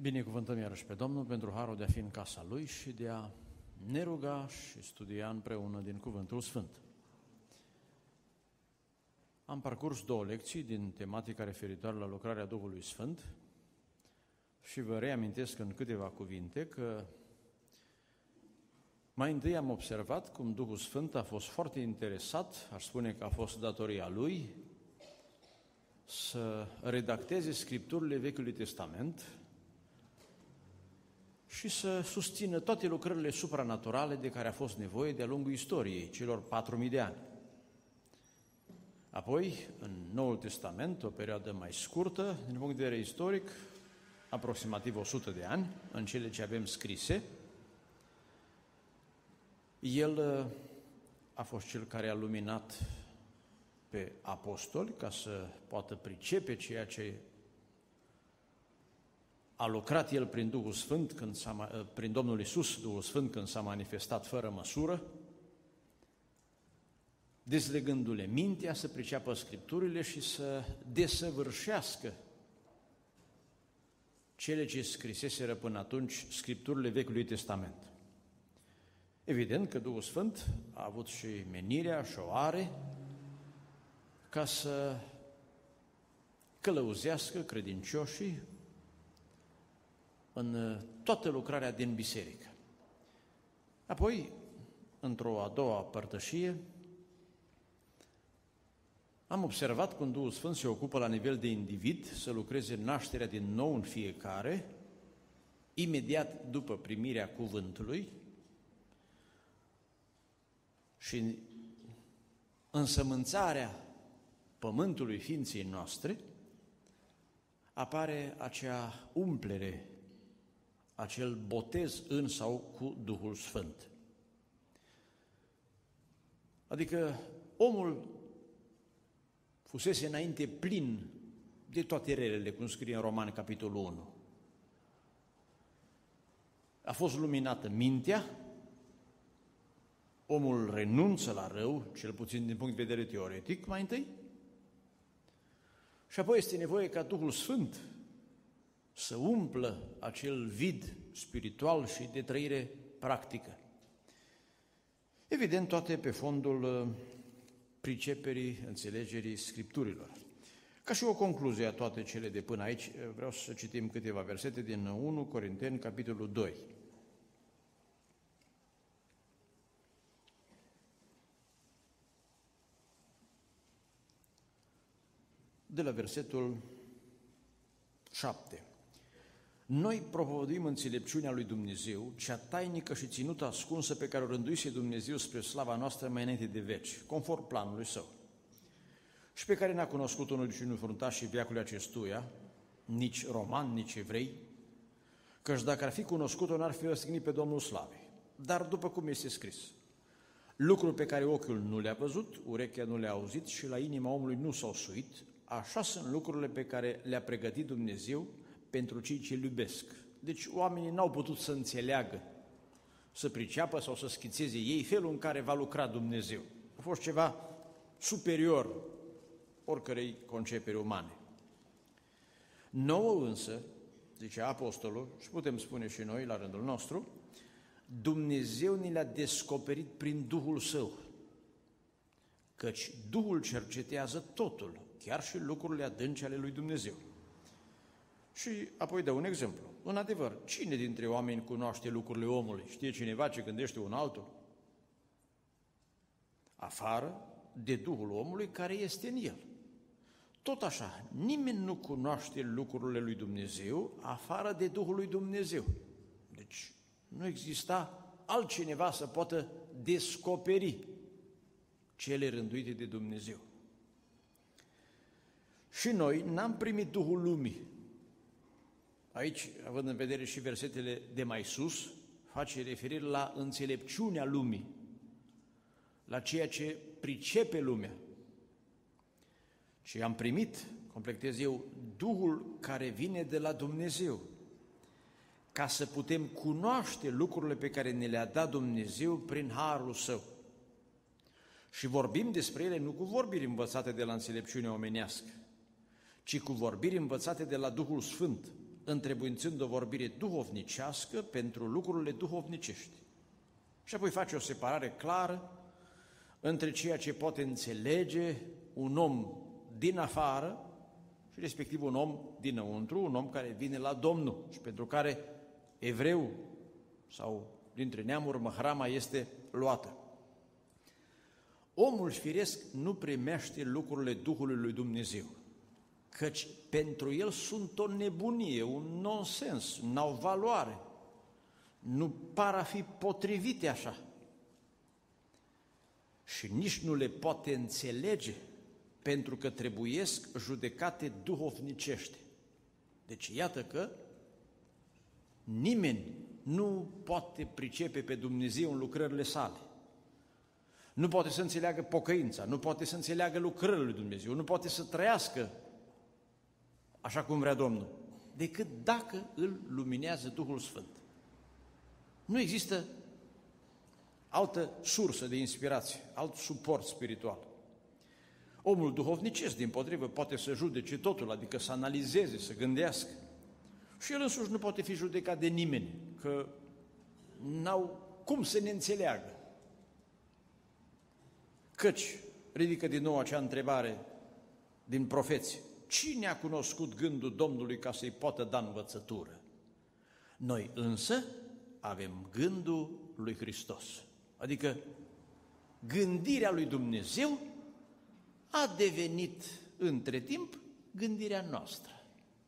Binecuvântăm iarăși pe Domnul pentru harul de a fi în casa Lui și de a ne ruga și studia împreună din Cuvântul Sfânt. Am parcurs două lecții din tematica referitoare la lucrarea Duhului Sfânt și vă reamintesc în câteva cuvinte că mai întâi am observat cum Duhul Sfânt a fost foarte interesat, aș spune că a fost datoria Lui, să redacteze scripturile Vechiului Testament, și să susțină toate lucrările supranaturale de care a fost nevoie de-a lungul istoriei, celor 4.000 de ani. Apoi, în Noul Testament, o perioadă mai scurtă, din punct de vedere istoric, aproximativ 100 de ani, în cele ce avem scrise, el uh, a fost cel care a luminat pe apostoli ca să poată pricepe ceea ce a lucrat El prin Duhul Sfânt, când s-a, ă, prin Domnul Isus, Duhul Sfânt, când s-a manifestat fără măsură, dezlegându-le mintea să priceapă Scripturile și să desăvârșească cele ce scriseseră până atunci Scripturile Vechiului Testament. Evident că Duhul Sfânt a avut și menirea și o are ca să călăuzească credincioșii în uh, toată lucrarea din biserică. Apoi, într-o a doua părtășie, am observat cum Duhul Sfânt se ocupă la nivel de individ să lucreze nașterea din nou în fiecare, imediat după primirea cuvântului și însămânțarea pământului ființei noastre, apare acea umplere acel botez în sau cu Duhul Sfânt. Adică omul fusese înainte plin de toate relele, cum scrie în Roman, capitolul 1. A fost luminată mintea, omul renunță la rău, cel puțin din punct de vedere teoretic, mai întâi, și apoi este nevoie ca Duhul Sfânt să umplă acel vid spiritual și de trăire practică. Evident, toate pe fondul uh, priceperii, înțelegerii Scripturilor. Ca și o concluzie a toate cele de până aici, uh, vreau să citim câteva versete din 1 Corinteni, capitolul 2. De la versetul 7. Noi propovăduim înțelepciunea lui Dumnezeu, cea tainică și ținută ascunsă pe care o rânduise Dumnezeu spre slava noastră mai înainte de veci, conform planului său, și pe care ne-a cunoscut unul și nu fruntașii viacului acestuia, nici roman, nici evrei, căci dacă ar fi cunoscut-o, n-ar fi răstignit pe Domnul Slavei. Dar după cum este scris, lucruri pe care ochiul nu le-a văzut, urechea nu le-a auzit și la inima omului nu s-au suit, așa sunt lucrurile pe care le-a pregătit Dumnezeu pentru cei ce îl iubesc. Deci oamenii n-au putut să înțeleagă, să priceapă sau să schițeze ei felul în care va lucra Dumnezeu. A fost ceva superior oricărei conceperi umane. Nouă însă, zice apostolul, și putem spune și noi la rândul nostru, Dumnezeu ni le-a descoperit prin Duhul Său, căci Duhul cercetează totul, chiar și lucrurile adânci ale lui Dumnezeu. Și apoi dă un exemplu. În adevăr, cine dintre oameni cunoaște lucrurile omului? Știe cineva ce gândește un altul? Afară de Duhul omului care este în el. Tot așa, nimeni nu cunoaște lucrurile lui Dumnezeu afară de Duhul lui Dumnezeu. Deci nu exista altcineva să poată descoperi cele rânduite de Dumnezeu. Și noi n-am primit Duhul lumii, Aici, având în vedere și versetele de mai sus, face referire la înțelepciunea lumii, la ceea ce pricepe lumea. Și am primit, completez eu, Duhul care vine de la Dumnezeu, ca să putem cunoaște lucrurile pe care ne le-a dat Dumnezeu prin Harul Său. Și vorbim despre ele nu cu vorbiri învățate de la înțelepciunea omenească, ci cu vorbiri învățate de la Duhul Sfânt, întrebuințând o vorbire duhovnicească pentru lucrurile duhovnicești. Și apoi face o separare clară între ceea ce poate înțelege un om din afară și respectiv un om dinăuntru, un om care vine la Domnul și pentru care evreu sau dintre neamuri mahrama este luată. Omul firesc nu primește lucrurile Duhului lui Dumnezeu, căci pentru el sunt o nebunie, un nonsens, n-au valoare, nu par a fi potrivite așa. Și nici nu le poate înțelege, pentru că trebuiesc judecate duhovnicește. Deci iată că nimeni nu poate pricepe pe Dumnezeu în lucrările sale. Nu poate să înțeleagă pocăința, nu poate să înțeleagă lucrările lui Dumnezeu, nu poate să trăiască așa cum vrea Domnul, decât dacă îl luminează Duhul Sfânt. Nu există altă sursă de inspirație, alt suport spiritual. Omul duhovnicesc, din potrivă, poate să judece totul, adică să analizeze, să gândească. Și el însuși nu poate fi judecat de nimeni, că n-au cum să ne înțeleagă. Căci, ridică din nou acea întrebare din profeți, cine a cunoscut gândul Domnului ca să-i poată da învățătură? Noi însă avem gândul lui Hristos. Adică gândirea lui Dumnezeu a devenit între timp gândirea noastră.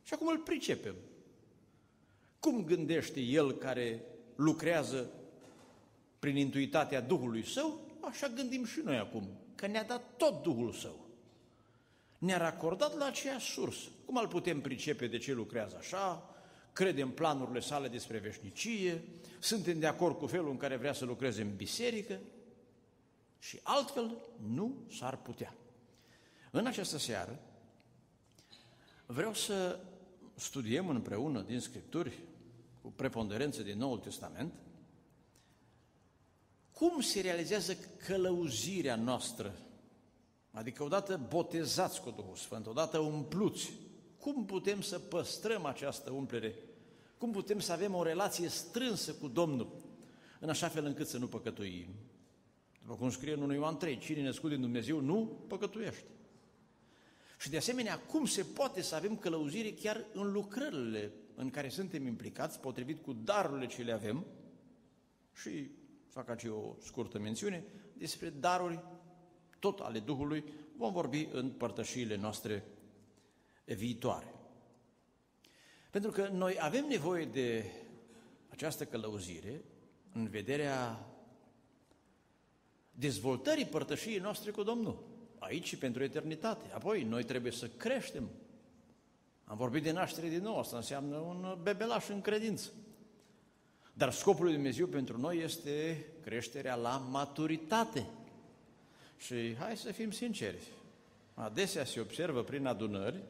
Și acum îl pricepem. Cum gândește El care lucrează prin intuitatea Duhului Său, așa gândim și noi acum, că ne-a dat tot Duhul Său. Ne-a racordat la aceeași sursă. Cum îl putem pricepe de ce lucrează așa? Credem planurile sale despre veșnicie, suntem de acord cu felul în care vrea să lucreze în biserică și altfel nu s-ar putea. În această seară vreau să studiem împreună din Scripturi, cu preponderență din Noul Testament, cum se realizează călăuzirea noastră, adică odată botezați cu Duhul Sfânt, odată umpluți, cum putem să păstrăm această umplere? Cum putem să avem o relație strânsă cu Domnul, în așa fel încât să nu păcătuim? După cum scrie în 1 Ioan 3, cine născut din Dumnezeu nu păcătuiește. Și de asemenea, cum se poate să avem călăuzire chiar în lucrările în care suntem implicați, potrivit cu darurile ce le avem, și fac aici o scurtă mențiune, despre daruri tot ale Duhului, vom vorbi în părtășiile noastre viitoare. Pentru că noi avem nevoie de această călăuzire în vederea dezvoltării părtășiei noastre cu Domnul aici și pentru eternitate. Apoi, noi trebuie să creștem. Am vorbit de naștere din nou, asta înseamnă un bebelaș în credință. Dar scopul lui Dumnezeu pentru noi este creșterea la maturitate. Și hai să fim sinceri, adesea se observă prin adunări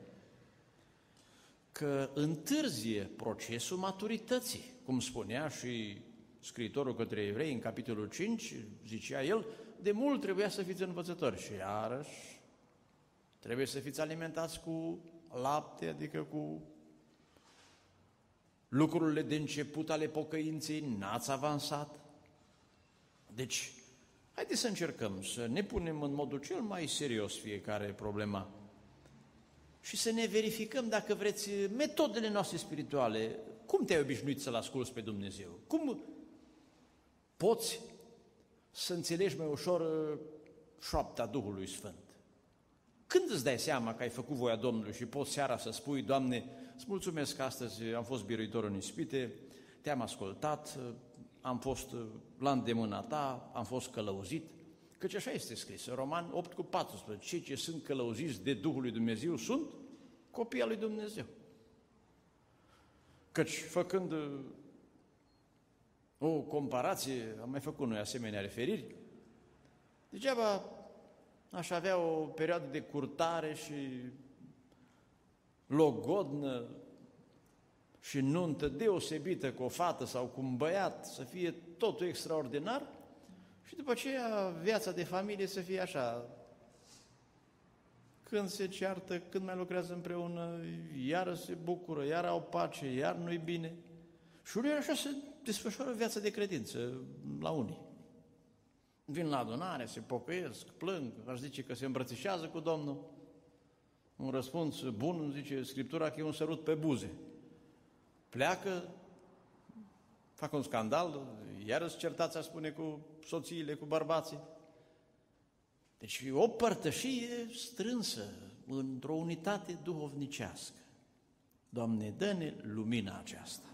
că întârzie procesul maturității, cum spunea și scriitorul către evrei în capitolul 5, zicea el, de mult trebuia să fiți învățători. Și iarăși trebuie să fiți alimentați cu lapte, adică cu lucrurile de început ale pocăinței, n-ați avansat. Deci, haideți să încercăm să ne punem în modul cel mai serios fiecare problema și să ne verificăm, dacă vreți, metodele noastre spirituale. Cum te-ai obișnuit să-L asculți pe Dumnezeu? Cum poți să înțelegi mai ușor uh, șoapta Duhului Sfânt. Când îți dai seama că ai făcut voia Domnului și poți seara să spui, Doamne, îți mulțumesc că astăzi am fost biruitor în ispite, te-am ascultat, uh, am fost uh, la îndemâna ta, am fost călăuzit, căci așa este scris în Roman 8 cu 14, cei ce sunt călăuziți de Duhul lui Dumnezeu sunt copii al lui Dumnezeu. Căci făcând o comparație, am mai făcut noi asemenea referiri, degeaba aș avea o perioadă de curtare și logodnă și nuntă deosebită cu o fată sau cu un băiat, să fie totul extraordinar și după aceea viața de familie să fie așa, când se ceartă, când mai lucrează împreună, iară se bucură, iar au pace, iar nu-i bine. Și unii așa se desfășoară viața de credință la unii. Vin la adunare, se pocăiesc, plâng, aș zice că se îmbrățișează cu Domnul. Un răspuns bun, zice Scriptura, că e un sărut pe buze. Pleacă, fac un scandal, iarăși certați, spune, cu soțiile, cu bărbații. Deci o părtășie strânsă, într-o unitate duhovnicească. Doamne, dă-ne lumina aceasta.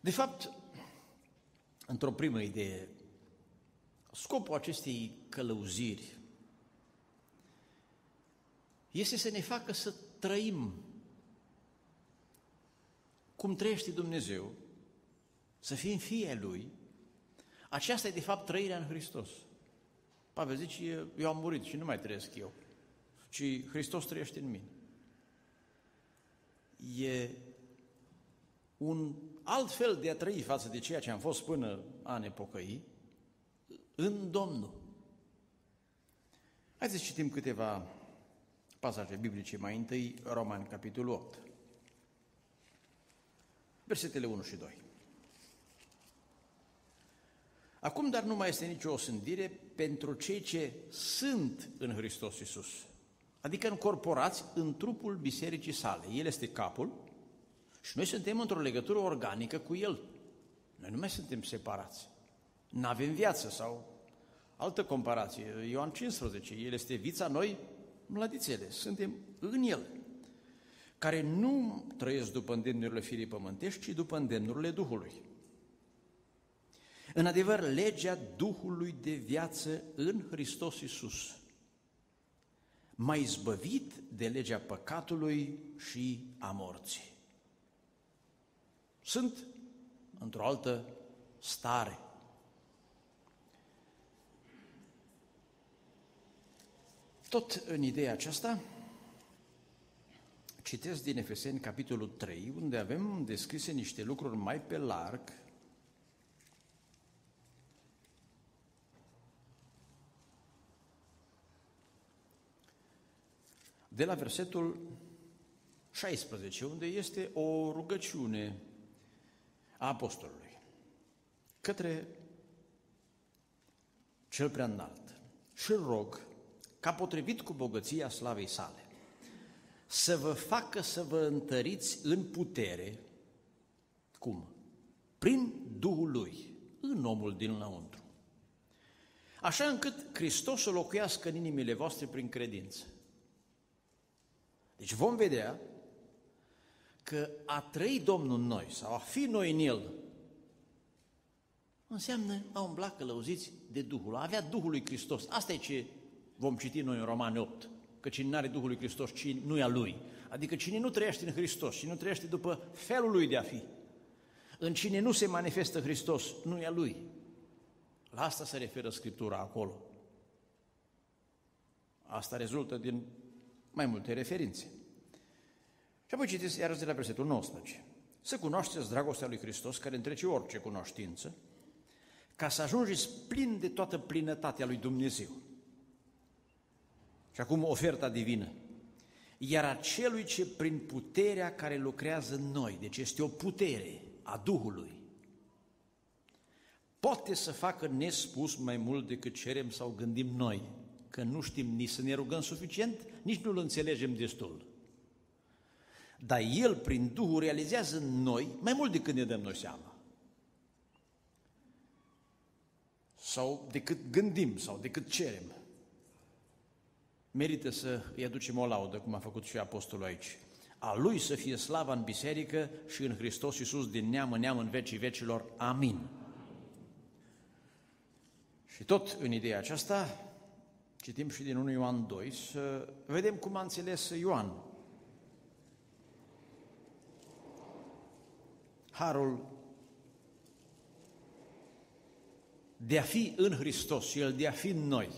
De fapt, într-o primă idee, scopul acestei călăuziri este să ne facă să trăim cum trăiește Dumnezeu, să fim fie Lui, aceasta e de fapt trăirea în Hristos. Pavel zice, eu am murit și nu mai trăiesc eu, ci Hristos trăiește în mine. E un alt fel de a trăi față de ceea ce am fost până a ne pocăi în Domnul. Haideți să citim câteva pasaje biblice. Mai întâi, Roman, capitolul 8. Versetele 1 și 2. Acum, dar nu mai este nicio osândire pentru cei ce sunt în Hristos Iisus, adică încorporați în trupul bisericii sale. El este capul și noi suntem într-o legătură organică cu El. Noi nu mai suntem separați. Nu avem viață sau altă comparație. Ioan 15, El este vița, noi mlădițele, suntem în El, care nu trăiesc după îndemnurile firii pământești, ci după îndemnurile Duhului. În adevăr, legea Duhului de viață în Hristos Iisus m-a izbăvit de legea păcatului și a morții. Sunt într-o altă stare. Tot în ideea aceasta, citesc din Efeseni, capitolul 3, unde avem descrise niște lucruri mai pe larg. De la versetul 16, unde este o rugăciune a apostolului către cel prea înalt. Și rog ca potrivit cu bogăția slavei sale să vă facă să vă întăriți în putere, cum? Prin Duhul Lui, în omul din lăuntru. Așa încât Hristos să locuiască în inimile voastre prin credință. Deci vom vedea că a trăi Domnul în noi sau a fi noi în El înseamnă a umbla călăuziți de Duhul, a avea Duhul lui Hristos. Asta e ce vom citi noi în Romani 8, că cine nu are Duhul lui Hristos, cine nu e a Lui. Adică cine nu trăiește în Hristos, cine nu trăiește după felul Lui de a fi, în cine nu se manifestă Hristos, nu e a Lui. La asta se referă Scriptura acolo. Asta rezultă din mai multe referințe. Și apoi citiți iarăși de la versetul 19. Să cunoașteți dragostea lui Hristos care întrece orice cunoștință, ca să ajungeți plin de toată plinătatea lui Dumnezeu. Și acum oferta divină. Iar acelui ce prin puterea care lucrează în noi, deci este o putere a Duhului, poate să facă nespus mai mult decât cerem sau gândim noi, că nu știm nici să ne rugăm suficient, nici nu-L înțelegem destul. Dar El, prin Duhul, realizează în noi mai mult decât ne dăm noi seama. Sau decât gândim, sau decât cerem. Merită să îi aducem o laudă, cum a făcut și apostolul aici. A Lui să fie slava în biserică și în Hristos Iisus din neam în neam în vecii vecilor. Amin. Și tot în ideea aceasta, citim și din 1 Ioan 2, să vedem cum a înțeles Ioan harul de a fi în Hristos și El de a fi în noi.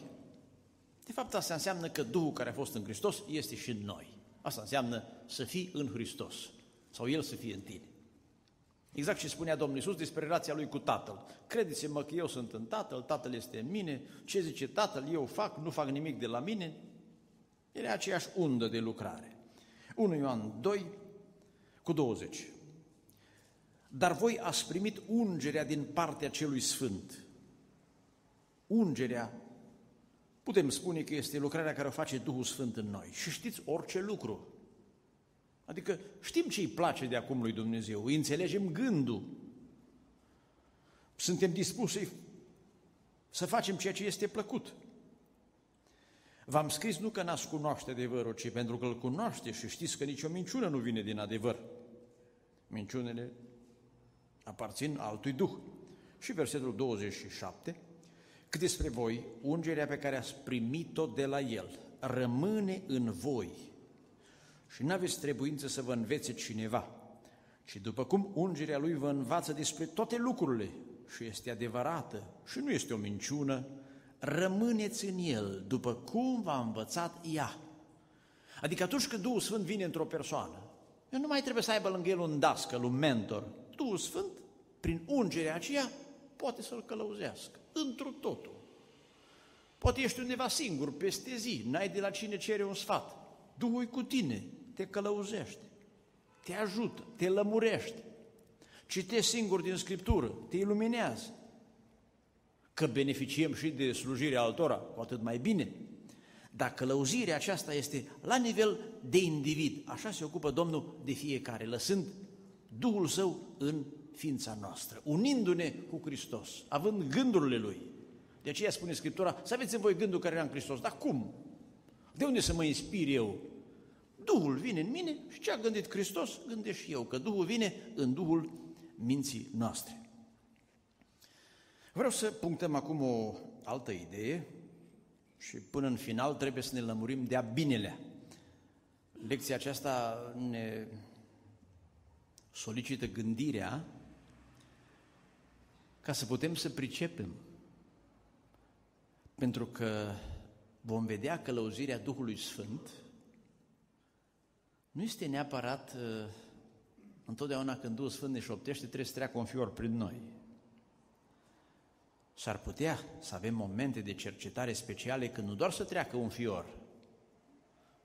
De fapt, asta înseamnă că Duhul care a fost în Hristos este și în noi. Asta înseamnă să fii în Hristos sau El să fie în tine. Exact ce spunea Domnul Iisus despre relația Lui cu Tatăl. Credeți-mă că eu sunt în Tatăl, Tatăl este în mine, ce zice Tatăl, eu fac, nu fac nimic de la mine, Era aceeași undă de lucrare. 1 Ioan 2 cu 20. Dar voi ați primit ungerea din partea celui Sfânt. Ungerea, putem spune că este lucrarea care o face Duhul Sfânt în noi. Și știți, orice lucru. Adică știm ce îi place de acum lui Dumnezeu, îi înțelegem gândul. Suntem dispuși să facem ceea ce este plăcut. V-am scris nu că n-ați cunoaște adevărul, ci pentru că îl cunoaște și știți că nicio minciună nu vine din adevăr. Minciunile aparțin altui Duh. Și versetul 27, cât despre voi, ungerea pe care ați primit-o de la El rămâne în voi și nu aveți trebuință să vă învețe cineva, ci după cum ungerea Lui vă învață despre toate lucrurile și este adevărată și nu este o minciună, rămâneți în El după cum v-a învățat ea. Adică atunci când Duhul Sfânt vine într-o persoană, eu nu mai trebuie să aibă lângă el un dascăl, un mentor. Duhul Sfânt, prin ungerea aceea, poate să-l călăuzească, întru totul. Poate ești undeva singur, peste zi, n-ai de la cine cere un sfat. Duhul cu tine, te călăuzește, te ajută, te lămurește. Citești singur din Scriptură, te iluminează. Că beneficiem și de slujirea altora, cu atât mai bine. Dar călăuzirea aceasta este la nivel de individ. Așa se ocupă Domnul de fiecare, lăsând Duhul Său în ființa noastră, unindu-ne cu Hristos, având gândurile Lui. De aceea spune Scriptura, să aveți în voi gândul care era în Hristos. Dar cum? De unde să mă inspir eu? Duhul vine în mine și ce a gândit Hristos, gândesc și eu, că Duhul vine în Duhul minții noastre. Vreau să punctăm acum o altă idee și până în final trebuie să ne lămurim de-a binelea. Lecția aceasta ne solicită gândirea ca să putem să pricepem. Pentru că vom vedea călăuzirea Duhului Sfânt nu este neapărat uh, întotdeauna când Duhul Sfânt ne șoptește, trebuie să treacă un fior prin noi. S-ar putea să avem momente de cercetare speciale când nu doar să treacă un fior,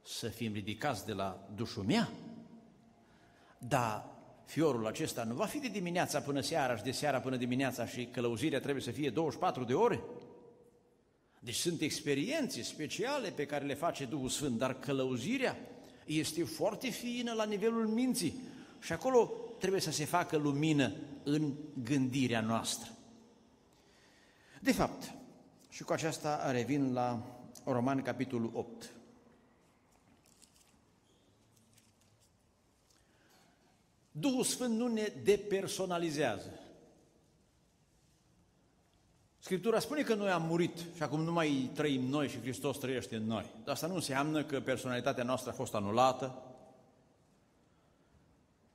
să fim ridicați de la dușumea, dar fiorul acesta nu va fi de dimineața până seara și de seara până dimineața și călăuzirea trebuie să fie 24 de ore. Deci sunt experiențe speciale pe care le face Duhul Sfânt, dar călăuzirea este foarte fină la nivelul minții și acolo trebuie să se facă lumină în gândirea noastră. De fapt, și cu aceasta revin la Roman, capitolul 8. Duhul Sfânt nu ne depersonalizează. Scriptura spune că noi am murit și acum nu mai trăim noi și Hristos trăiește în noi. Dar asta nu înseamnă că personalitatea noastră a fost anulată,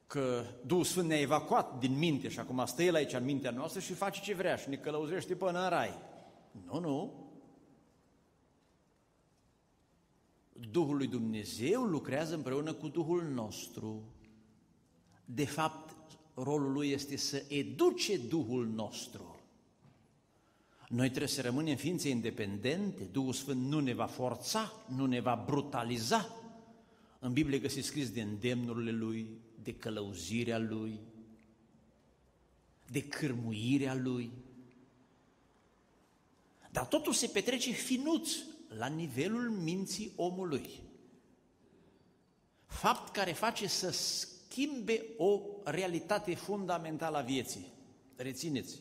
că Duhul Sfânt ne-a evacuat din minte și acum stă El aici în mintea noastră și face ce vrea și ne călăuzește până în rai. Nu, nu. Duhul lui Dumnezeu lucrează împreună cu Duhul nostru. De fapt, rolul lui este să educe Duhul nostru. Noi trebuie să rămânem ființe independente, Duhul Sfânt nu ne va forța, nu ne va brutaliza. În Biblie găsiți scris de îndemnurile Lui, de călăuzirea Lui, de cârmuirea Lui. Dar totul se petrece finuț la nivelul minții omului. Fapt care face să schimbe o realitate fundamentală a vieții. Rețineți!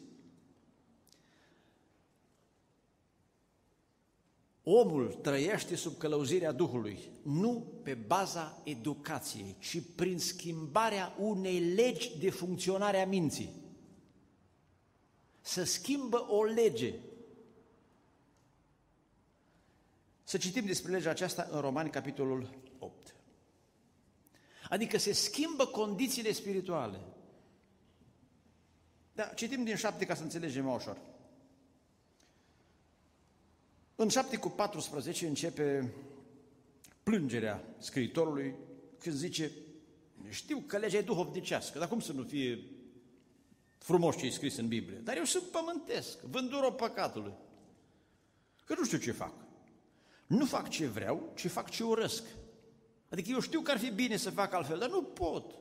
Omul trăiește sub călăuzirea Duhului, nu pe baza educației, ci prin schimbarea unei legi de funcționare a minții. Să schimbă o lege. Să citim despre legea aceasta în Romani, capitolul 8. Adică se schimbă condițiile spirituale. Da, citim din șapte ca să înțelegem mai ușor. În 7 cu 14 începe plângerea scriitorului când zice știu că legea e duhovnicească, dar cum să nu fie frumos ce e scris în Biblie? Dar eu sunt pământesc, vândură păcatului. Că nu știu ce fac. Nu fac ce vreau, ci fac ce urăsc. Adică eu știu că ar fi bine să fac altfel, dar nu pot.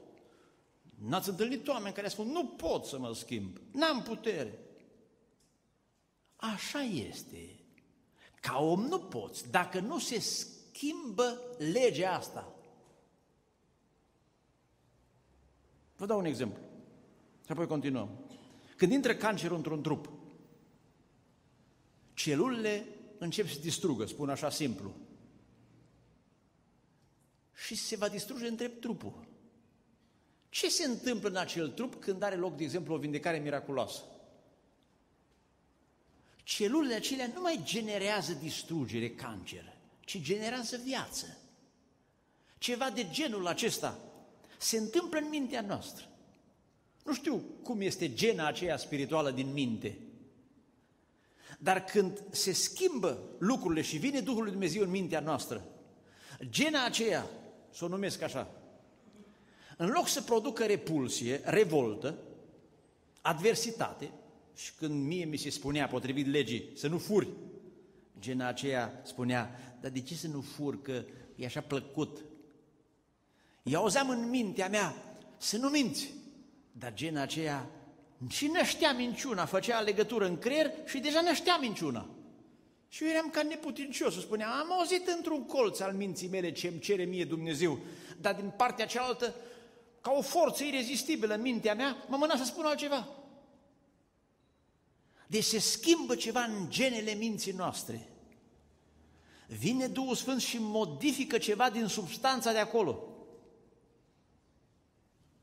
N-ați întâlnit oameni care spun, nu pot să mă schimb, n-am putere. Așa este. Ca om nu poți, dacă nu se schimbă legea asta. Vă dau un exemplu. Și apoi continuăm. Când intră cancerul într-un trup, celulele încep să se distrugă, spun așa simplu. Și se va distruge întreg trupul. Ce se întâmplă în acel trup când are loc, de exemplu, o vindecare miraculoasă? Celulele acelea nu mai generează distrugere, cancer, ci generează viață. Ceva de genul acesta se întâmplă în mintea noastră. Nu știu cum este gena aceea spirituală din minte, dar când se schimbă lucrurile și vine Duhul lui Dumnezeu în mintea noastră, gena aceea, să o numesc așa, în loc să producă repulsie, revoltă, adversitate, și când mie mi se spunea, potrivit legii, să nu furi, gena aceea spunea, dar de ce să nu fur, că e așa plăcut? Eu auzeam în mintea mea să nu minți, dar gena aceea și năștea minciuna, făcea legătură în creier și deja năștea minciuna. Și eu eram ca neputincios, spunea, am auzit într-un colț al minții mele ce îmi cere mie Dumnezeu, dar din partea cealaltă, ca o forță irezistibilă în mintea mea, mă mâna să spun altceva. Deci se schimbă ceva în genele minții noastre. Vine Duhul Sfânt și modifică ceva din substanța de acolo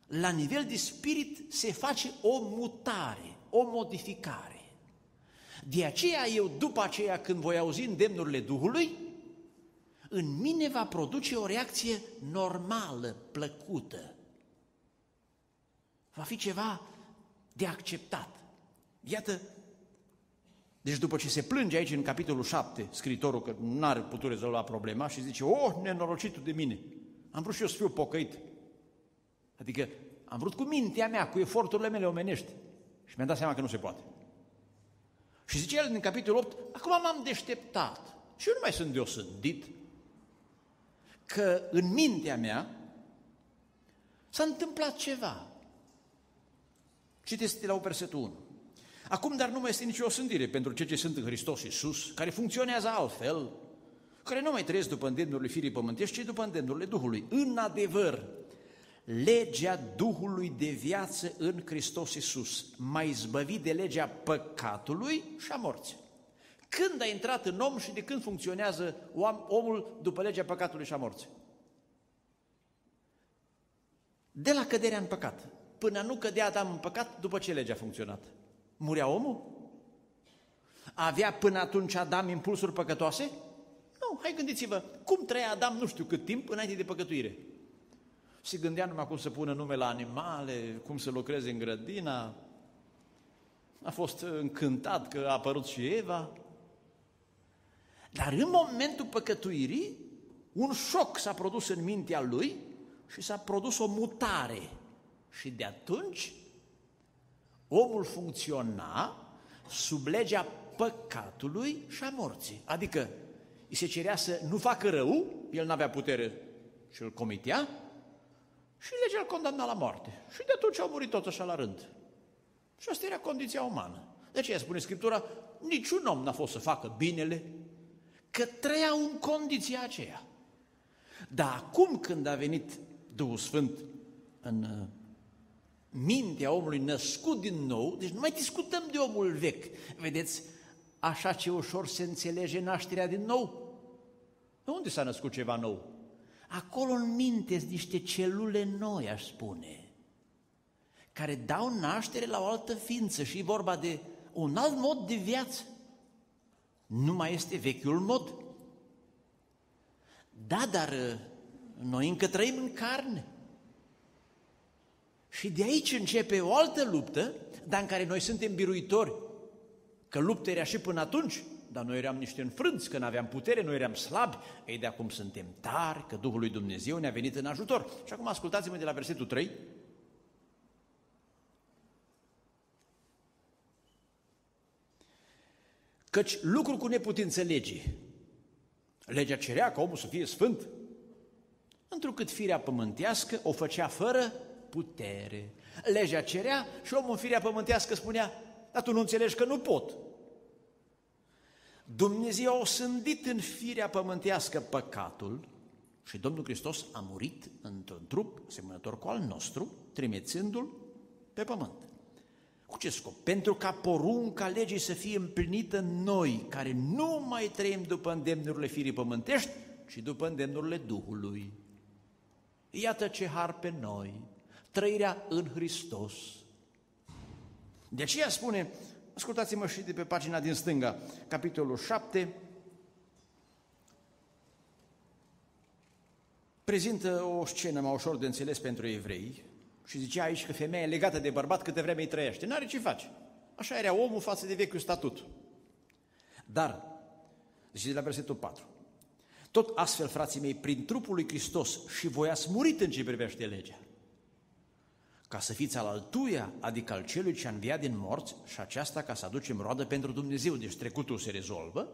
la nivel de spirit se face o mutare, o modificare. De aceea eu, după aceea, când voi auzi îndemnurile Duhului, în mine va produce o reacție normală, plăcută. Va fi ceva de acceptat. Iată, deci după ce se plânge aici în capitolul 7, scritorul că nu are putut rezolva problema și zice, oh, nenorocitul de mine, am vrut și eu să fiu pocăit. Adică am vrut cu mintea mea, cu eforturile mele omenești. Și mi-am dat seama că nu se poate. Și zice el din capitolul 8, acum m-am deșteptat. Și eu nu mai sunt deosândit. Că în mintea mea s-a întâmplat ceva. Citeți la o versetul 1. Acum, dar nu mai este nicio osândire pentru cei ce sunt în Hristos Iisus, care funcționează altfel, care nu mai trăiesc după îndemnurile firii pământești, ci după îndemnurile Duhului. În adevăr, legea Duhului de viață în Hristos Iisus, mai zbăvit de legea păcatului și a morții. Când a intrat în om și de când funcționează omul după legea păcatului și a morții? De la căderea în păcat, până nu cădea Adam în păcat, după ce legea a funcționat? Murea omul? Avea până atunci Adam impulsuri păcătoase? Nu, hai gândiți-vă, cum trăia Adam nu știu cât timp înainte de păcătuire? Și gândea numai cum să pună nume la animale, cum să lucreze în grădina. A fost încântat că a apărut și Eva. Dar în momentul păcătuirii, un șoc s-a produs în mintea lui și s-a produs o mutare. Și de atunci, omul funcționa sub legea păcatului și a morții. Adică, îi se cerea să nu facă rău, el nu avea putere și îl comitea, și legea îl condamna la moarte. Și de atunci au murit tot așa la rând. Și asta era condiția umană. De aceea spune Scriptura, niciun om n-a fost să facă binele, că trăiau în condiția aceea. Dar acum când a venit Duhul Sfânt în uh, mintea omului născut din nou, deci nu mai discutăm de omul vechi. Vedeți, așa ce ușor se înțelege nașterea din nou. De unde s-a născut ceva nou? Acolo în minte sunt niște celule noi, aș spune, care dau naștere la o altă ființă și e vorba de un alt mod de viață. Nu mai este vechiul mod. Da, dar uh, noi încă trăim în carne. Și de aici începe o altă luptă, dar în care noi suntem biruitori. Că lupta era și până atunci, dar noi eram niște înfrânți, că nu aveam putere, noi eram slabi, ei de acum suntem tari, că Duhul lui Dumnezeu ne-a venit în ajutor. Și acum ascultați-mă de la versetul 3. Căci lucrul cu neputință legii Legea cerea ca omul să fie sfânt. Întrucât firea pământească o făcea fără putere. Legea cerea și omul în firea pământească spunea, dar tu nu înțelegi că nu pot. Dumnezeu a sândit în firea pământească păcatul și Domnul Hristos a murit într-un trup semănător cu al nostru, trimițându-l pe pământ. Cu ce scop? Pentru ca porunca legii să fie împlinită în noi, care nu mai trăim după îndemnurile firii pământești, ci după îndemnurile Duhului. Iată ce har pe noi, trăirea în Hristos. De aceea spune, ascultați-mă și de pe pagina din stânga, capitolul 7, prezintă o scenă mai ușor de înțeles pentru evrei și zicea aici că femeia e legată de bărbat câte vreme îi trăiește. N-are ce face. Așa era omul față de vechiul statut. Dar, zice de la versetul 4, tot astfel, frații mei, prin trupul lui Hristos și voi ați murit în ce privește legea, ca să fiți al altuia, adică al celui ce a înviat din morți și aceasta ca să aducem roadă pentru Dumnezeu. Deci trecutul se rezolvă,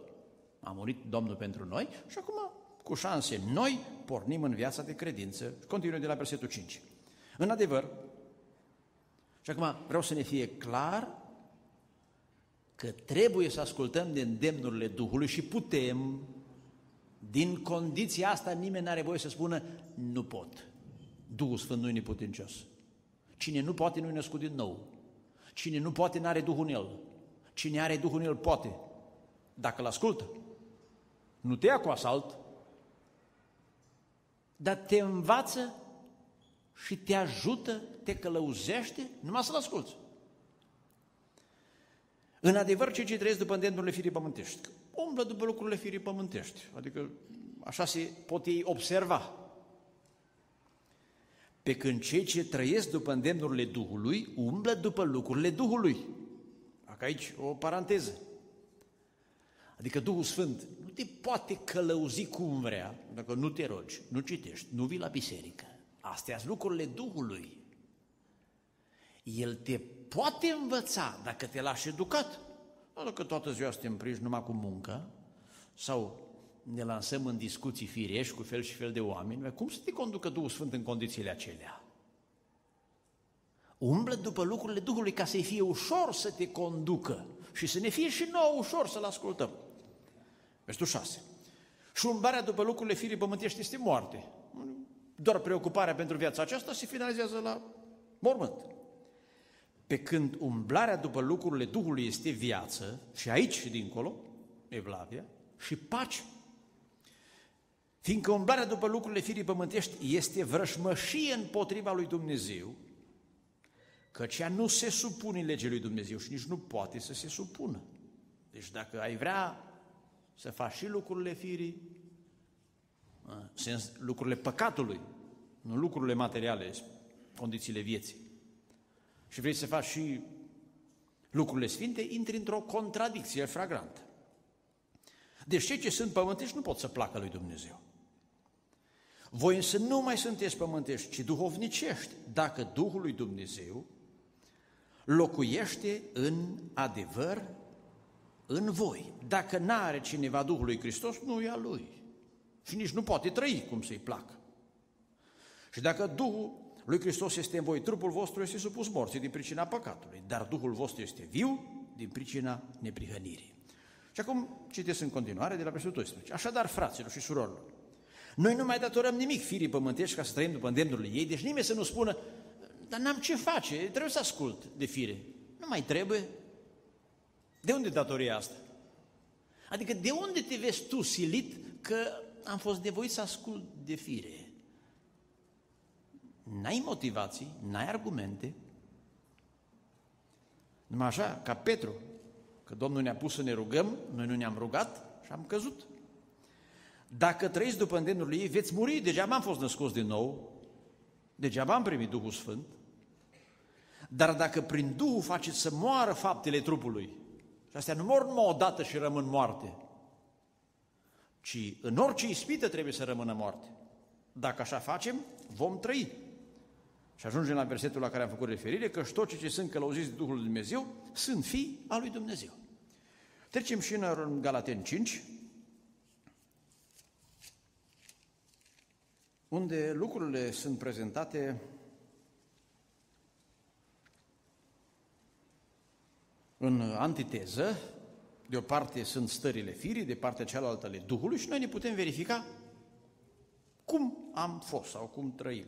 a murit Domnul pentru noi și acum, cu șanse noi, pornim în viața de credință. Continuă de la versetul 5. În adevăr, și acum vreau să ne fie clar că trebuie să ascultăm de îndemnurile Duhului și putem, din condiția asta nimeni nu are voie să spună nu pot. Duhul Sfânt nu e neputincios. Cine nu poate nu e născut din nou. Cine nu poate nu are Duhul în el. Cine are Duhul în el poate. Dacă îl ascultă. Nu te ia cu asalt, dar te învață și te ajută, te călăuzește, numai să-L asculți. În adevăr, cei ce trăiesc după îndemnurile firii pământești, umblă după lucrurile firii pământești, adică așa se pot ei observa. Pe când cei ce trăiesc după îndemnurile Duhului, umblă după lucrurile Duhului. Dacă aici o paranteză. Adică Duhul Sfânt nu te poate călăuzi cum vrea, dacă nu te rogi, nu citești, nu vii la biserică. Astea sunt lucrurile Duhului. El te poate învăța dacă te lași ședucat. Dacă toată ziua suntem prinși numai cu muncă sau ne lansăm în discuții firești cu fel și fel de oameni, cum să te conducă Duhul Sfânt în condițiile acelea? Umblă după lucrurile Duhului ca să-i fie ușor să te conducă și să ne fie și nouă ușor să-L ascultăm. Versetul 6. Și umblarea după lucrurile firii pământești este moarte doar preocuparea pentru viața aceasta se finalizează la mormânt. Pe când umblarea după lucrurile Duhului este viață, și aici și dincolo, evlavia, și pace. Fiindcă umblarea după lucrurile firii pământești este vrășmășie împotriva lui Dumnezeu, căci ea nu se supune legii lui Dumnezeu și nici nu poate să se supună. Deci dacă ai vrea să faci și lucrurile firii, sens lucrurile păcatului, nu lucrurile materiale, condițiile vieții. Și vrei să faci și lucrurile sfinte, intri într-o contradicție fragrantă. Deci cei ce sunt pământești nu pot să placă lui Dumnezeu. Voi însă nu mai sunteți pământești, ci duhovnicești, dacă Duhul lui Dumnezeu locuiește în adevăr în voi. Dacă n-are cineva Duhul lui Hristos, nu e a lui. Și nici nu poate trăi cum să-i placă. Și dacă Duhul lui Hristos este în voi, trupul vostru este supus morții din pricina păcatului, dar Duhul vostru este viu din pricina neprihănirii. Și acum citesc în continuare de la versetul 12. Așadar, fraților și surorilor, noi nu mai datorăm nimic firii pământești ca să trăim după îndemnurile ei, deci nimeni să nu spună, dar n-am ce face, trebuie să ascult de fire. Nu mai trebuie. De unde datoria asta? Adică de unde te vezi tu silit că am fost nevoit să ascult de fire? N-ai motivații, n-ai argumente, numai așa, ca Petru, că Domnul ne-a pus să ne rugăm, noi nu ne-am rugat și am căzut. Dacă trăiți după îndemnurile ei, veți muri, degeaba am fost născut din nou, degeaba am primit Duhul Sfânt, dar dacă prin Duhul faceți să moară faptele trupului, și astea nu mor numai odată și rămân moarte, ci în orice ispită trebuie să rămână moarte. Dacă așa facem, vom trăi. Și ajungem la versetul la care am făcut referire, că toți cei ce sunt călăuziți de Duhul lui Dumnezeu sunt fii al lui Dumnezeu. Trecem și în Galaten 5, unde lucrurile sunt prezentate în antiteză, de o parte sunt stările firii, de partea cealaltă ale Duhului și noi ne putem verifica cum am fost sau cum trăim.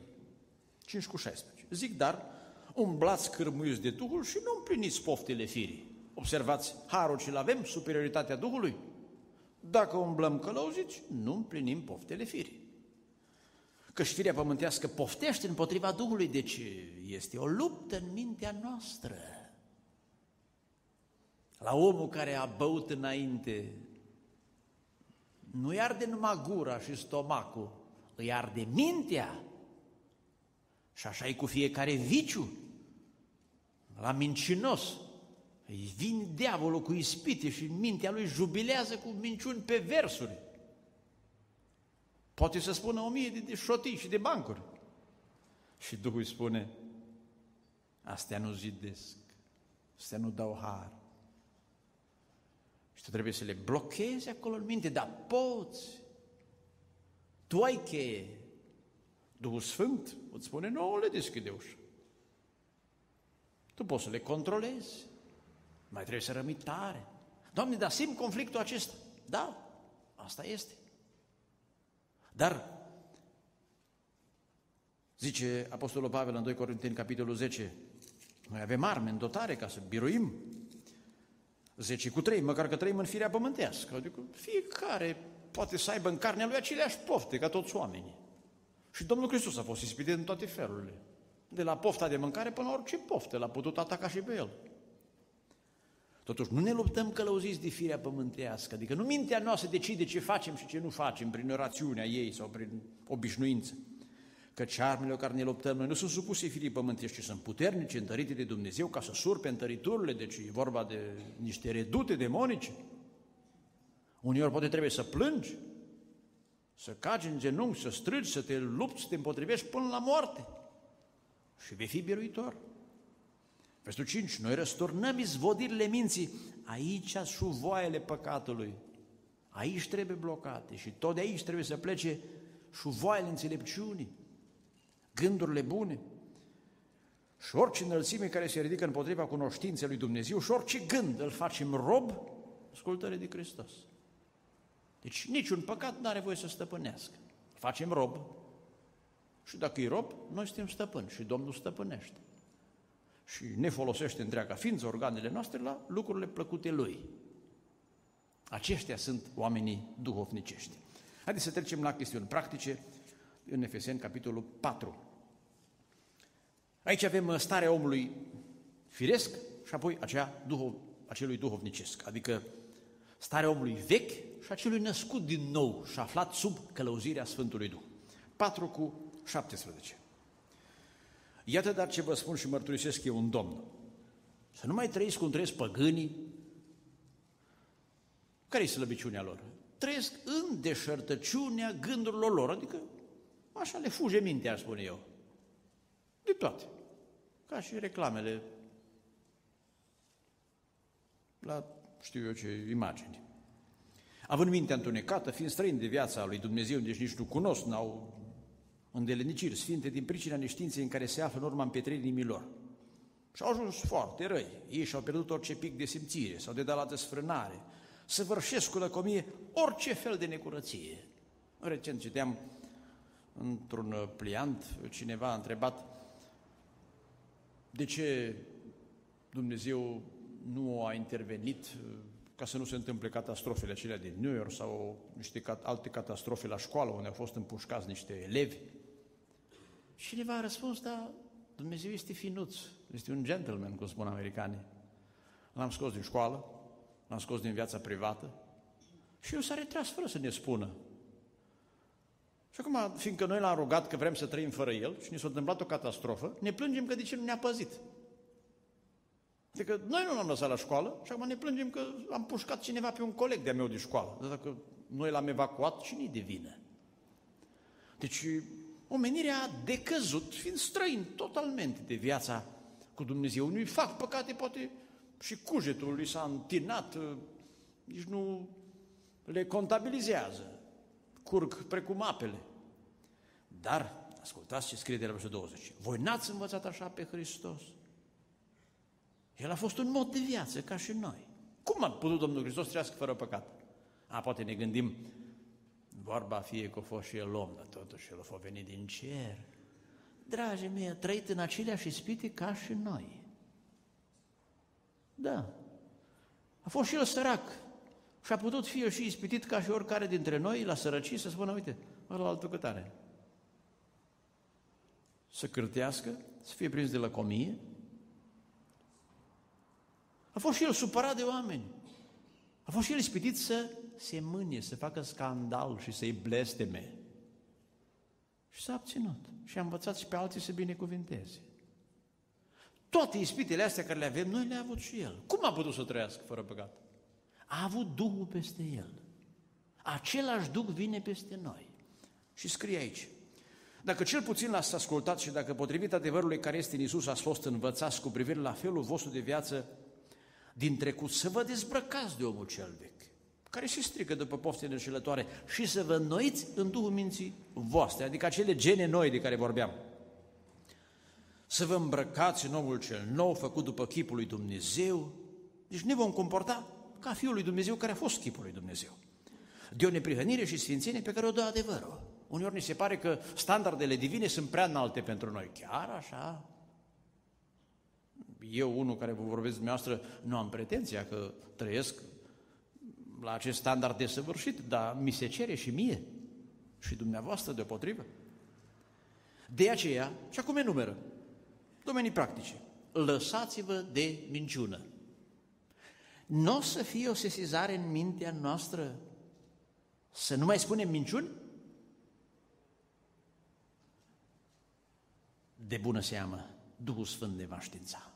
5 cu 16. Zic, dar umblați cârmuiți de Duhul și nu împliniți poftele firii. Observați, harul ce avem, superioritatea Duhului. Dacă umblăm călăuziți, nu împlinim poftele firii. Că firea pământească poftește împotriva Duhului, deci este o luptă în mintea noastră. La omul care a băut înainte, nu-i arde numai gura și stomacul, îi arde mintea. Și așa e cu fiecare viciu. La mincinos, îi vine diavolul cu ispite și mintea lui jubilează cu minciuni pe versuri. Poate să spună o mie de, de șotii și de bancuri. Și Duhul îi spune, astea nu zidesc, astea nu dau har. Și tu trebuie să le blochezi acolo în minte, dar poți. Tu ai cheie. Duhul Sfânt îți spune, nu le deschide ușa. Tu poți să le controlezi. Mai trebuie să rămâi tare. Doamne, dar simt conflictul acesta. Da, asta este. Dar, zice Apostolul Pavel în 2 Corinteni, capitolul 10, noi avem arme în dotare ca să biruim 10 cu 3, măcar că trăim în firea pământească. Adică fiecare poate să aibă în carnea lui aceleași pofte ca toți oamenii. Și Domnul Hristos a fost ispitit în toate felurile. De la pofta de mâncare până la orice poftă, l-a putut ataca și pe el. Totuși, nu ne luptăm călăuziți de firea pământească, adică nu mintea noastră decide ce facem și ce nu facem prin orațiunea ei sau prin obișnuință. Că armele care ne luptăm noi nu sunt supuse firii pământești, ci sunt puternice, întărite de Dumnezeu ca să surpe întăriturile, deci e vorba de niște redute demonice. Uneori poate trebuie să plângi, să caci în genunchi, să strigi, să te lupți, să te împotrivești până la moarte. Și vei fi biruitor. Versetul 5. Noi răsturnăm izvodirile minții. Aici sunt voaiele păcatului. Aici trebuie blocate și tot de aici trebuie să plece șuvoaiele înțelepciunii, gândurile bune. Și orice înălțime care se ridică împotriva cunoștinței lui Dumnezeu și orice gând îl facem rob ascultării de Hristos. Deci niciun păcat nu are voie să stăpânească. Facem rob. Și dacă e rob, noi suntem stăpâni și Domnul stăpânește și ne folosește întreaga ființă, organele noastre, la lucrurile plăcute Lui. Aceștia sunt oamenii duhovnicești. Haideți să trecem la chestiuni practice în Efeseni, capitolul 4. Aici avem starea omului firesc și apoi aceea duhov, acelui duhovnicesc, adică starea omului vechi și acelui născut din nou și aflat sub călăuzirea Sfântului Duh. 4 cu 17. Iată dar ce vă spun și mărturisesc eu un domn. Să nu mai trăiți cum trăiesc păgânii. Care-i slăbiciunea lor? Trăiesc în deșertăciunea gândurilor lor, adică așa le fuge mintea, aș spune eu. De toate. Ca și reclamele la știu eu ce imagini. Având mintea întunecată, fiind străin de viața lui Dumnezeu, deci nici nu cunosc, n-au îndeleniciri sfinte din pricina neștiinței în care se află în urma împietrinii lor. Și au ajuns foarte răi. Ei și-au pierdut orice pic de simțire sau de dat la desfrânare. Săvârșesc cu lăcomie orice fel de necurăție. Recent citeam într-un pliant, cineva a întrebat de ce Dumnezeu nu a intervenit ca să nu se întâmple catastrofele acelea din New York sau niște alte catastrofe la școală unde au fost împușcați niște elevi. Și cineva a răspuns, da, Dumnezeu este finuț, este un gentleman, cum spun americanii. L-am scos din școală, l-am scos din viața privată și eu s-a retras fără să ne spună. Și acum, fiindcă noi l-am rugat că vrem să trăim fără el și ne s-a întâmplat o catastrofă, ne plângem că de ce nu ne-a păzit. Adică noi nu l-am lăsat la școală și acum ne plângem că am pușcat cineva pe un coleg de-a meu de școală. Dar dacă noi l-am evacuat, cine-i de vină? Deci omenirea a decăzut, fiind străin totalmente de viața cu Dumnezeu. Nu-i fac păcate, poate și cugetul lui s-a întinat, nici nu le contabilizează, curg precum apele. Dar, ascultați ce scrie de la versetul 20, voi n-ați învățat așa pe Hristos? El a fost un mod de viață, ca și noi. Cum a putut Domnul Hristos trăiască fără păcat? A, poate ne gândim, vorba fie că a fost și el om, dar totuși el a fost venit din cer. Dragii mei, a trăit în aceleași ispite ca și noi. Da. A fost și el sărac. Și a putut fi și ispitit ca și oricare dintre noi la sărăcie să spună, uite, la altul cât are. Să cârtească, să fie prins de lăcomie. A fost și el supărat de oameni. A fost și el ispitit să se mânie, să facă scandal și să-i blesteme. Și s-a abținut și a învățat și pe alții să binecuvinteze. Toate ispitele astea care le avem, noi le-a avut și el. Cum a putut să trăiască fără păcat? A avut Duhul peste el. Același Duh vine peste noi. Și scrie aici, dacă cel puțin l-ați ascultat și dacă potrivit adevărului care este în Isus ați fost învățați cu privire la felul vostru de viață din trecut, să vă dezbrăcați de omul cel vechi, care se strică după poftele înșelătoare și să vă înnoiți în Duhul minții voastre, adică acele gene noi de care vorbeam. Să vă îmbrăcați în omul cel nou, făcut după chipul lui Dumnezeu, deci ne vom comporta ca Fiul lui Dumnezeu care a fost chipul lui Dumnezeu. De o neprihănire și sfințenie pe care o dă adevărul. Uneori ni se pare că standardele divine sunt prea înalte pentru noi. Chiar așa? Eu, unul care vă vorbesc dumneavoastră, nu am pretenția că trăiesc la acest standard de săvârșit, dar mi se cere și mie și dumneavoastră deopotrivă. De aceea, și acum enumeră, domenii practice, lăsați-vă de minciună. Nu o să fie o sesizare în mintea noastră să nu mai spunem minciuni? De bună seamă, Duhul Sfânt ne va știința.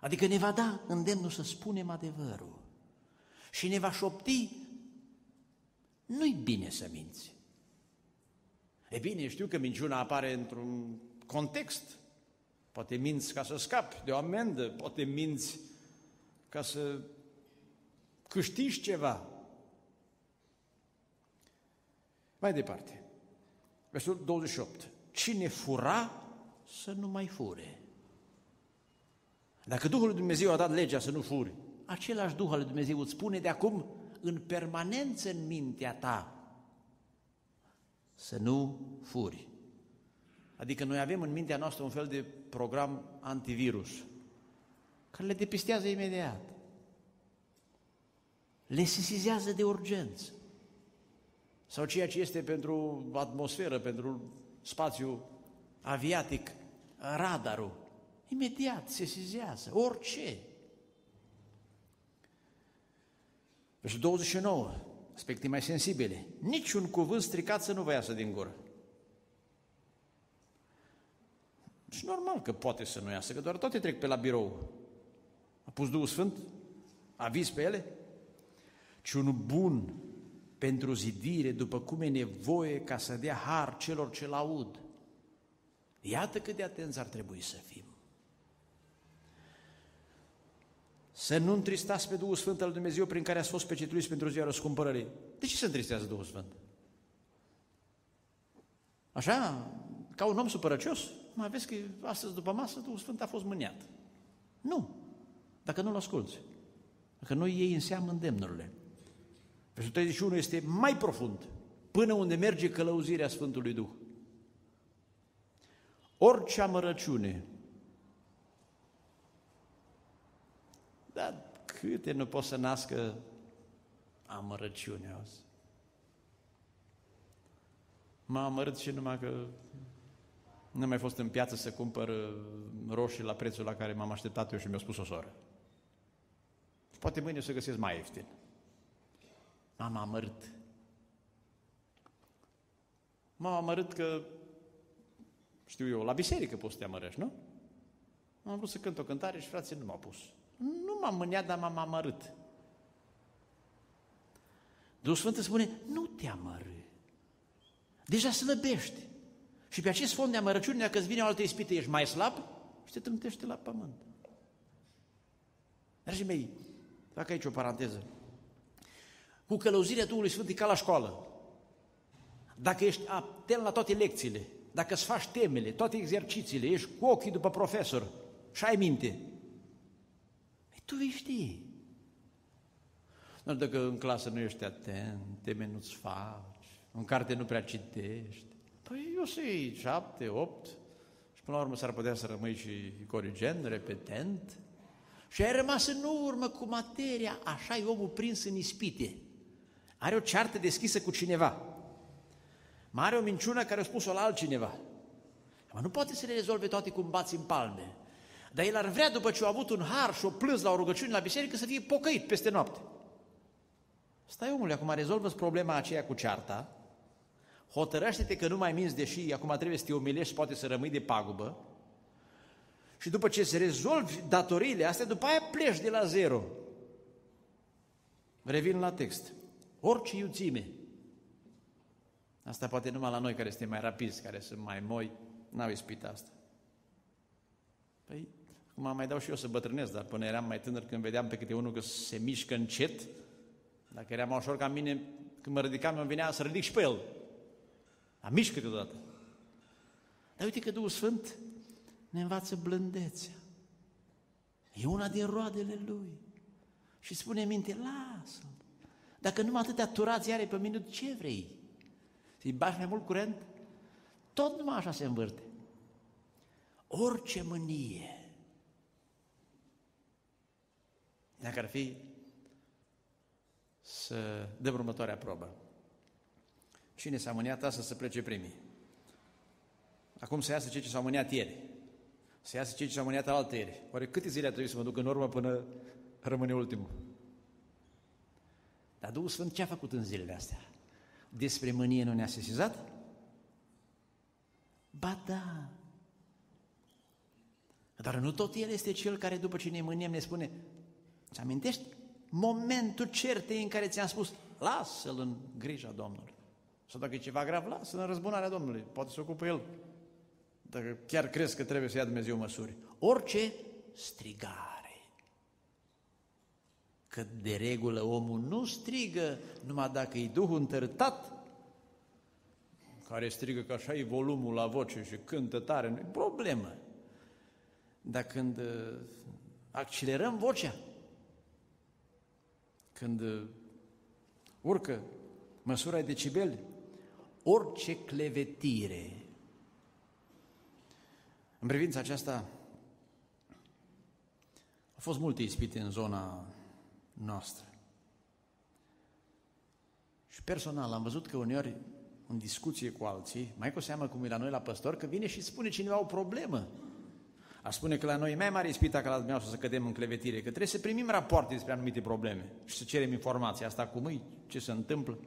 Adică ne va da îndemnul să spunem adevărul și ne va șopti, nu-i bine să minți. E bine, știu că minciuna apare într-un context. Poate minți ca să scapi de o amendă, poate minți ca să câștigi ceva. Mai departe, versul 28. Cine fura, să nu mai fure. Dacă Duhul lui Dumnezeu a dat legea să nu furi, același Duh al lui Dumnezeu îți spune de acum în permanență în mintea ta să nu furi. Adică noi avem în mintea noastră un fel de program antivirus care le depistează imediat. Le sesizează de urgență. Sau ceea ce este pentru atmosferă, pentru spațiu aviatic, radarul. Imediat sesizează orice. Versul 29, aspecte mai sensibile. Niciun cuvânt stricat să nu vă iasă din gură. Și normal că poate să nu iasă, că doar toate trec pe la birou. A pus Duhul Sfânt? Aviz pe ele? Ci un bun pentru zidire, după cum e nevoie ca să dea har celor ce-l aud. Iată cât de atenți ar trebui să fim. Să nu întristați pe Duhul Sfânt al Dumnezeu prin care ați fost pecetuiți pentru ziua răscumpărării. De ce se întristează Duhul Sfânt? Așa, ca un om supărăcios? Mai vezi că astăzi după masă Duhul Sfânt a fost mâniat. Nu, dacă nu-l asculți. Dacă nu iei în seamă îndemnurile. Versul 31 este mai profund, până unde merge călăuzirea Sfântului Duh. Orice amărăciune, dar câte nu pot să nască amărăciunea asta? M-a amărât și numai că nu am mai fost în piață să cumpăr uh, roșii la prețul la care m-am așteptat eu și mi-a spus o soră. Poate mâine o să găsesc mai ieftin. M-am amărât. M-am amărât că, știu eu, la biserică poți să te amărăști, nu? Am vrut să cânt o cântare și frații nu m-au pus. Nu m-am mâniat, dar m-am amărât. Duhul Sfânt spune, nu te amărâ. Deja slăbești. Și pe acest fond de amărăciune, dacă îți vine o altă ispită, ești mai slab și te trântește la pământ. Dragii mei, fac aici o paranteză. Cu călăuzirea Duhului Sfânt e ca la școală. dacă ești atent la toate lecțiile, dacă îți faci temele, toate exercițiile, ești cu ochii după profesor și ai minte, tu vei ști. Dar dacă în clasă nu ești atent, teme nu-ți faci, în carte nu prea citești, păi eu să iei șapte, opt, și până la urmă s-ar putea să rămâi și corigent, repetent, și ai rămas în urmă cu materia, așa e omul prins în ispite. Are o ceartă deschisă cu cineva. Mai are o minciună care a spus-o la altcineva. Dar nu poate să le rezolve toate cum bați în palme. Dar el ar vrea, după ce a avut un har și o plâns la o rugăciune la biserică, să fie pocăit peste noapte. Stai omule, acum rezolvă problema aceea cu cearta, hotărăște-te că nu mai minți, deși acum trebuie să te umilești, poate să rămâi de pagubă, și după ce se rezolvi datoriile astea, după aia pleci de la zero. Revin la text. Orice iuțime. Asta poate numai la noi care suntem mai rapizi, care sunt mai moi, n-au ispit asta. Păi, acum mai dau și eu să bătrânesc, dar până eram mai tânăr când vedeam pe câte unul că se mișcă încet, dacă era mai ușor ca mine, când mă ridicam, îmi venea să ridic și pe el. Dar mișcă câteodată. Dar uite că Duhul Sfânt ne învață blândețea. E una din roadele Lui. Și spune minte, lasă Dacă numai atâtea turați are pe minut, ce vrei? Să-i bagi mai mult curent? Tot numai așa se învârte. Orice mânie, dacă ar fi să dăm următoarea probă. Cine s-a mâniat asta să plece primii? Acum să iasă cei ce s-au mâniat ieri să iasă cei ce s-au mâniat alte ieri. Oare câte zile a trebuit să mă duc în urmă până rămâne ultimul? Dar Duhul Sfânt ce a făcut în zilele astea? Despre mânie nu ne-a sesizat? Ba da. Dar nu tot El este Cel care după ce ne mâniem ne spune Ți amintești momentul certei în care ți-am spus lasă-L în grija Domnului. Sau dacă e ceva grav, lasă-L în răzbunarea Domnului. Poate să ocupe El dacă chiar crezi că trebuie să ia Dumnezeu măsuri. Orice strigare. Că de regulă omul nu strigă numai dacă e Duhul întărtat, care strigă că așa e volumul la voce și cântă tare, nu e problemă. Dar când uh, accelerăm vocea, când uh, urcă măsura decibeli, orice clevetire, în privința aceasta, au fost multe ispite în zona noastră. Și personal am văzut că uneori în discuție cu alții, mai cu seamă cum e la noi la păstor, că vine și spune cineva o problemă. A spune că la noi e mai mare ispita ca la dumneavoastră să cădem în clevetire, că trebuie să primim rapoarte despre anumite probleme și să cerem informații. Asta cum e, ce se întâmplă.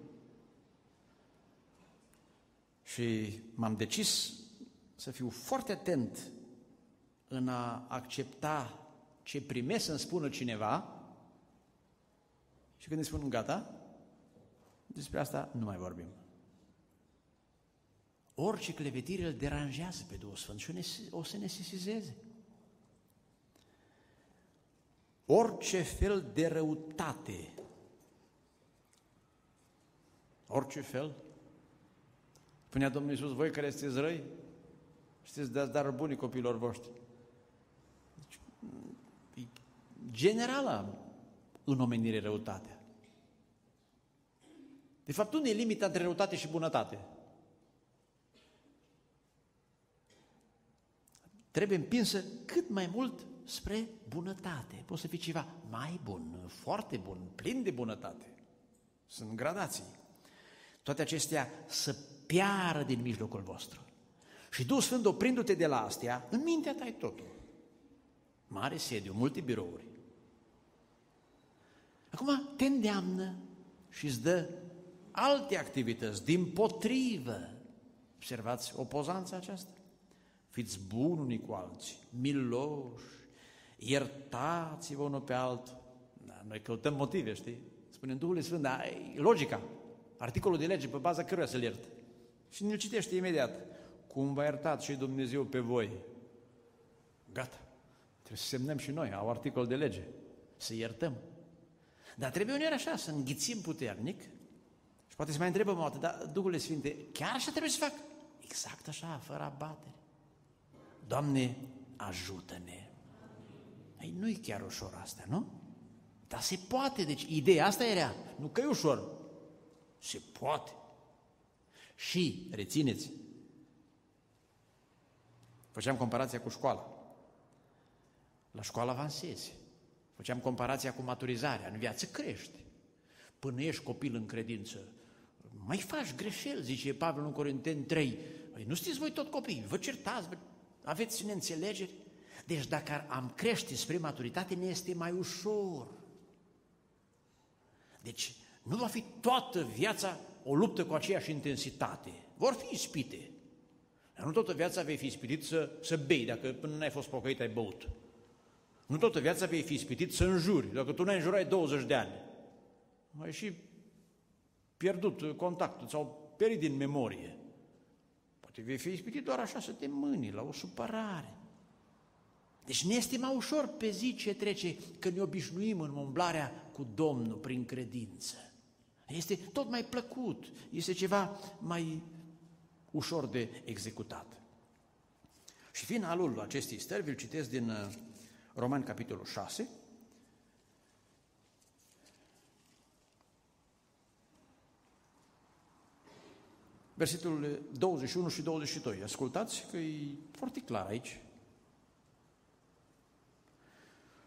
Și m-am decis să fiu foarte atent în a accepta ce primesc să-mi spună cineva și când îi spun gata, despre asta nu mai vorbim. Orice clevetire îl deranjează pe Duhul Sfânt și o să ne sesizeze. Orice fel de răutate, orice fel, spunea Domnul Iisus, voi care sunteți răi, Știți, dați dar bunii copiilor voștri. Deci, e generală în omenire răutatea. De fapt, unde e limita între răutate și bunătate? Trebuie împinsă cât mai mult spre bunătate. Poți să fii ceva mai bun, foarte bun, plin de bunătate. Sunt gradații. Toate acestea să piară din mijlocul vostru. Și Duhul Sfânt, oprindu-te de la astea, în mintea ta e totul. Mare sediu, multe birouri. Acum te îndeamnă și îți dă alte activități, din potrivă. Observați opozanța aceasta? Fiți buni unii cu alții, miloși, iertați-vă unul pe altul. Da, noi căutăm motive, știi? Spunem Duhul Sfânt, dar e logica, articolul de lege pe baza căruia să-l iert. Și ne-l citește imediat cum v-a iertat și Dumnezeu pe voi. Gata. Trebuie să semnăm și noi, au articol de lege, să iertăm. Dar trebuie uneori așa, să înghițim puternic și poate se mai întrebă o dată, dar Duhul Sfinte, chiar așa trebuie să fac? Exact așa, fără abatere. Doamne, ajută-ne! Ei, nu-i chiar ușor asta, nu? Dar se poate, deci ideea asta era, nu că e ușor, se poate. Și, rețineți, făceam comparația cu școala. La școală avansezi. Făceam comparația cu maturizarea. În viață crește. Până ești copil în credință, mai faci greșeli, zice Pavel în Corinteni 3. Păi nu știți voi tot copii, vă certați, vă... aveți neînțelegeri. Deci dacă am crește spre maturitate, ne este mai ușor. Deci nu va fi toată viața o luptă cu aceeași intensitate. Vor fi ispite. Dar nu toată viața vei fi ispitit să, să bei, dacă până n-ai fost pocăit ai băut. Nu toată viața vei fi ispitit să înjuri, dacă tu n-ai înjurat 20 de ani. Ai și pierdut contactul sau perit din memorie. Poate vei fi ispitit doar așa să te mâni la o supărare. Deci ne este mai ușor pe zi ce trece că ne obișnuim în umblarea cu Domnul prin credință. Este tot mai plăcut, este ceva mai ușor de executat. Și finalul acestei stări, vi-l citesc din uh, Roman, capitolul 6, versetul 21 și 22. Ascultați că e foarte clar aici.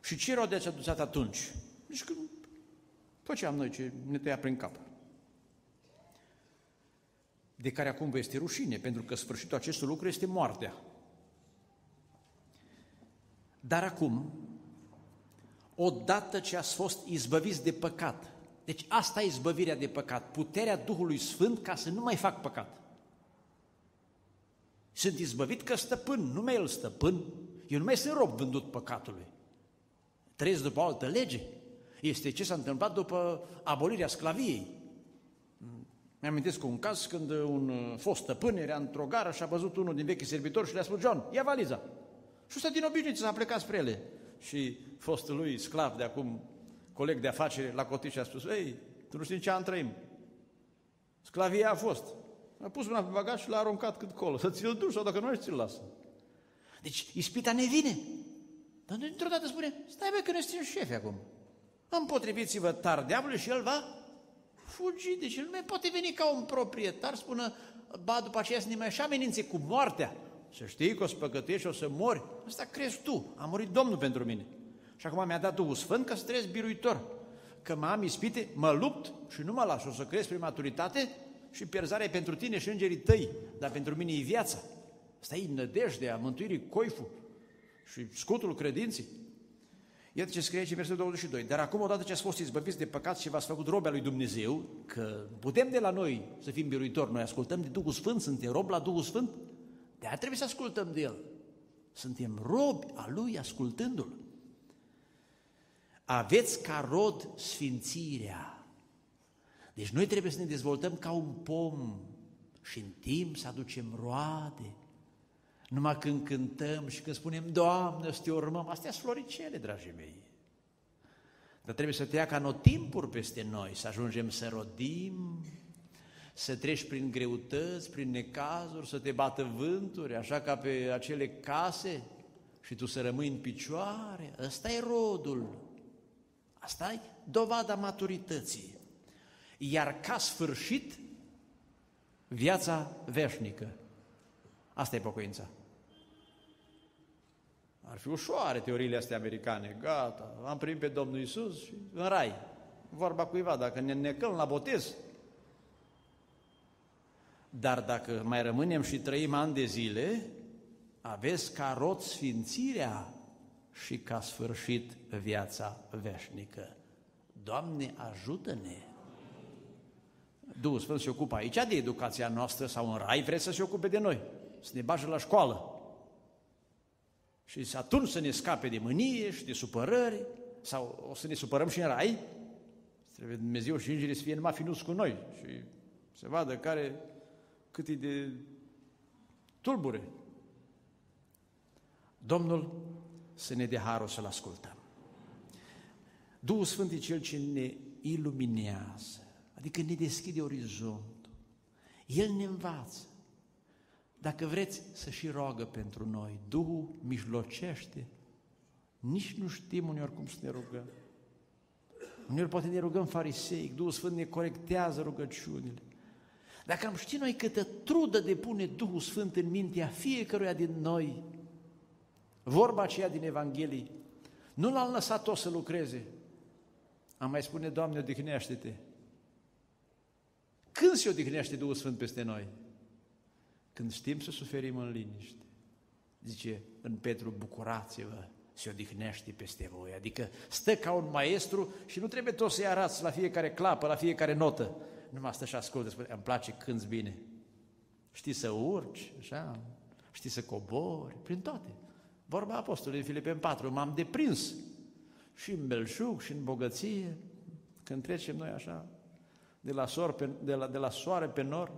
Și ce rode ați adus atunci? Deci când făceam noi ce ne tăia prin cap. De care acum vă este rușine, pentru că sfârșitul acestui lucru este moartea. Dar acum, odată ce ați fost izbăviți de păcat, deci asta e izbăvirea de păcat, puterea Duhului Sfânt ca să nu mai fac păcat. Sunt izbăvit că stăpân, nu mai el stăpân, eu nu mai sunt rob vândut păcatului. Trăiesc după o altă lege. Este ce s-a întâmplat după abolirea sclaviei. Mi-amintesc cu un caz când un fost stăpân era într-o gară și a văzut unul din vechi servitori și le-a spus, John, ia valiza. Și ăsta din obișnuit s-a plecat spre ele. Și fostul lui sclav de acum, coleg de afaceri, la cotiș și a spus, ei, tu nu știi ce an trăim. Sclavia a fost. A pus mâna pe bagaj și l-a aruncat cât colo. Să ți-l duci sau dacă nu ești, ți-l lasă. Deci, ispita ne vine. Dar dintr-o dată spune, stai bă că ne suntem șefi acum. Împotriviți-vă tar diavolul și el va fugi. Deci el nu mai poate veni ca un proprietar, spună, ba după aceea să ne mai și amenințe cu moartea. Să știi că o să păcătuiești și o să mori. Asta crezi tu. A murit Domnul pentru mine. Și acum mi-a dat Duhul Sfânt ca să trăiesc biruitor. Că mă am ispite, mă lupt și nu mă las. O să cresc prin maturitate și pierzarea pentru tine și îngerii tăi. Dar pentru mine e viața. Asta e nădejdea, mântuirii, coiful și scutul credinței. Iată ce scrie aici în versetul 22. Dar acum, odată ce ați fost izbăviți de păcat și v-ați făcut robe lui Dumnezeu, că putem de la noi să fim biruitori, noi ascultăm de Duhul Sfânt, suntem rob la Duhul Sfânt, de aia trebuie să ascultăm de El. Suntem robi a Lui ascultându-L. Aveți ca rod sfințirea. Deci noi trebuie să ne dezvoltăm ca un pom și în timp să aducem roade. Numai când cântăm și când spunem, Doamne, să te urmăm, astea sunt floricele, dragii mei. Dar trebuie să te ia ca notimpuri peste noi, să ajungem să rodim, să treci prin greutăți, prin necazuri, să te bată vânturi, așa ca pe acele case și tu să rămâi în picioare. Ăsta e rodul. Asta e dovada maturității. Iar ca sfârșit, viața veșnică. Asta e pocăința. Ar fi ușoare teoriile astea americane. Gata, am primit pe Domnul Isus și în rai. Vorba cuiva, dacă ne necăl la botez, dar dacă mai rămânem și trăim ani de zile, aveți ca rot sfințirea și ca sfârșit viața veșnică. Doamne, ajută-ne! Duhul Sfânt se ocupă aici de educația noastră sau în rai vreți să se ocupe de noi, să ne bage la școală. Și atunci să ne scape de mânie și de supărări, sau o să ne supărăm și în rai, trebuie Dumnezeu și îngerii să fie numai finuți cu noi și să vadă care cât e de tulbure. Domnul să ne dea harul să-L ascultăm. Duhul Sfânt e Cel ce ne iluminează. Adică ne deschide orizontul. El ne învață. Dacă vreți să și roagă pentru noi, Duhul mijlocește. Nici nu știm uneori cum să ne rugăm. Uneori poate ne rugăm fariseic, Duhul Sfânt ne corectează rugăciunile. Dacă am ști noi câtă trudă depune Duhul Sfânt în mintea fiecăruia din noi, vorba aceea din Evanghelie, nu l-am lăsat tot să lucreze. Am mai spune, Doamne, odihnește-te. Când se odihnește Duhul Sfânt peste noi? Când știm să suferim în liniște. Zice în Petru, bucurați-vă, se odihnește peste voi. Adică stă ca un maestru și nu trebuie tot să-i arăți la fiecare clapă, la fiecare notă. Numai stă și ascultă, spune, îmi place când bine. Știi să urci, așa, știi să cobori, prin toate. Vorba Apostolului în Filipen 4, m-am deprins și în belșug și în bogăție, când trecem noi așa, de la, sor pe, de la, de la soare pe nor,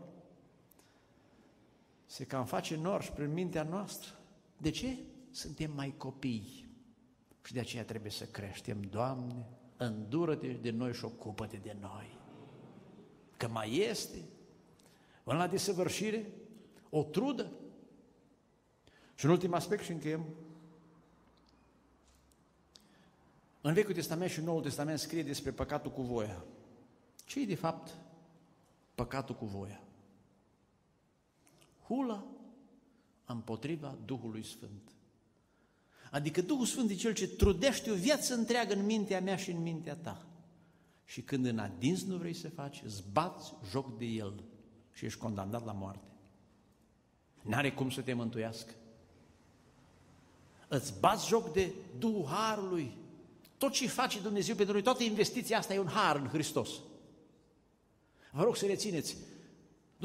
se cam face nor și prin mintea noastră. De ce? Suntem mai copii. Și de aceea trebuie să creștem. Doamne, îndură-te de noi și ocupă-te de noi. Că mai este, până la desăvârșire, o trudă. Și un ultim aspect și încheiem. În Vechiul Testament și în Noul Testament scrie despre păcatul cu voia. Ce e de fapt păcatul cu voia? Hula împotriva Duhului Sfânt. Adică Duhul Sfânt e Cel ce trudește o viață întreagă în mintea mea și în mintea ta. Și când în adins nu vrei să faci, îți bați joc de El și ești condamnat la moarte. N-are cum să te mântuiască. Îți bați joc de Duhul Harului. Tot ce face Dumnezeu pentru noi, toată investiția asta e un har în Hristos. Vă rog să rețineți,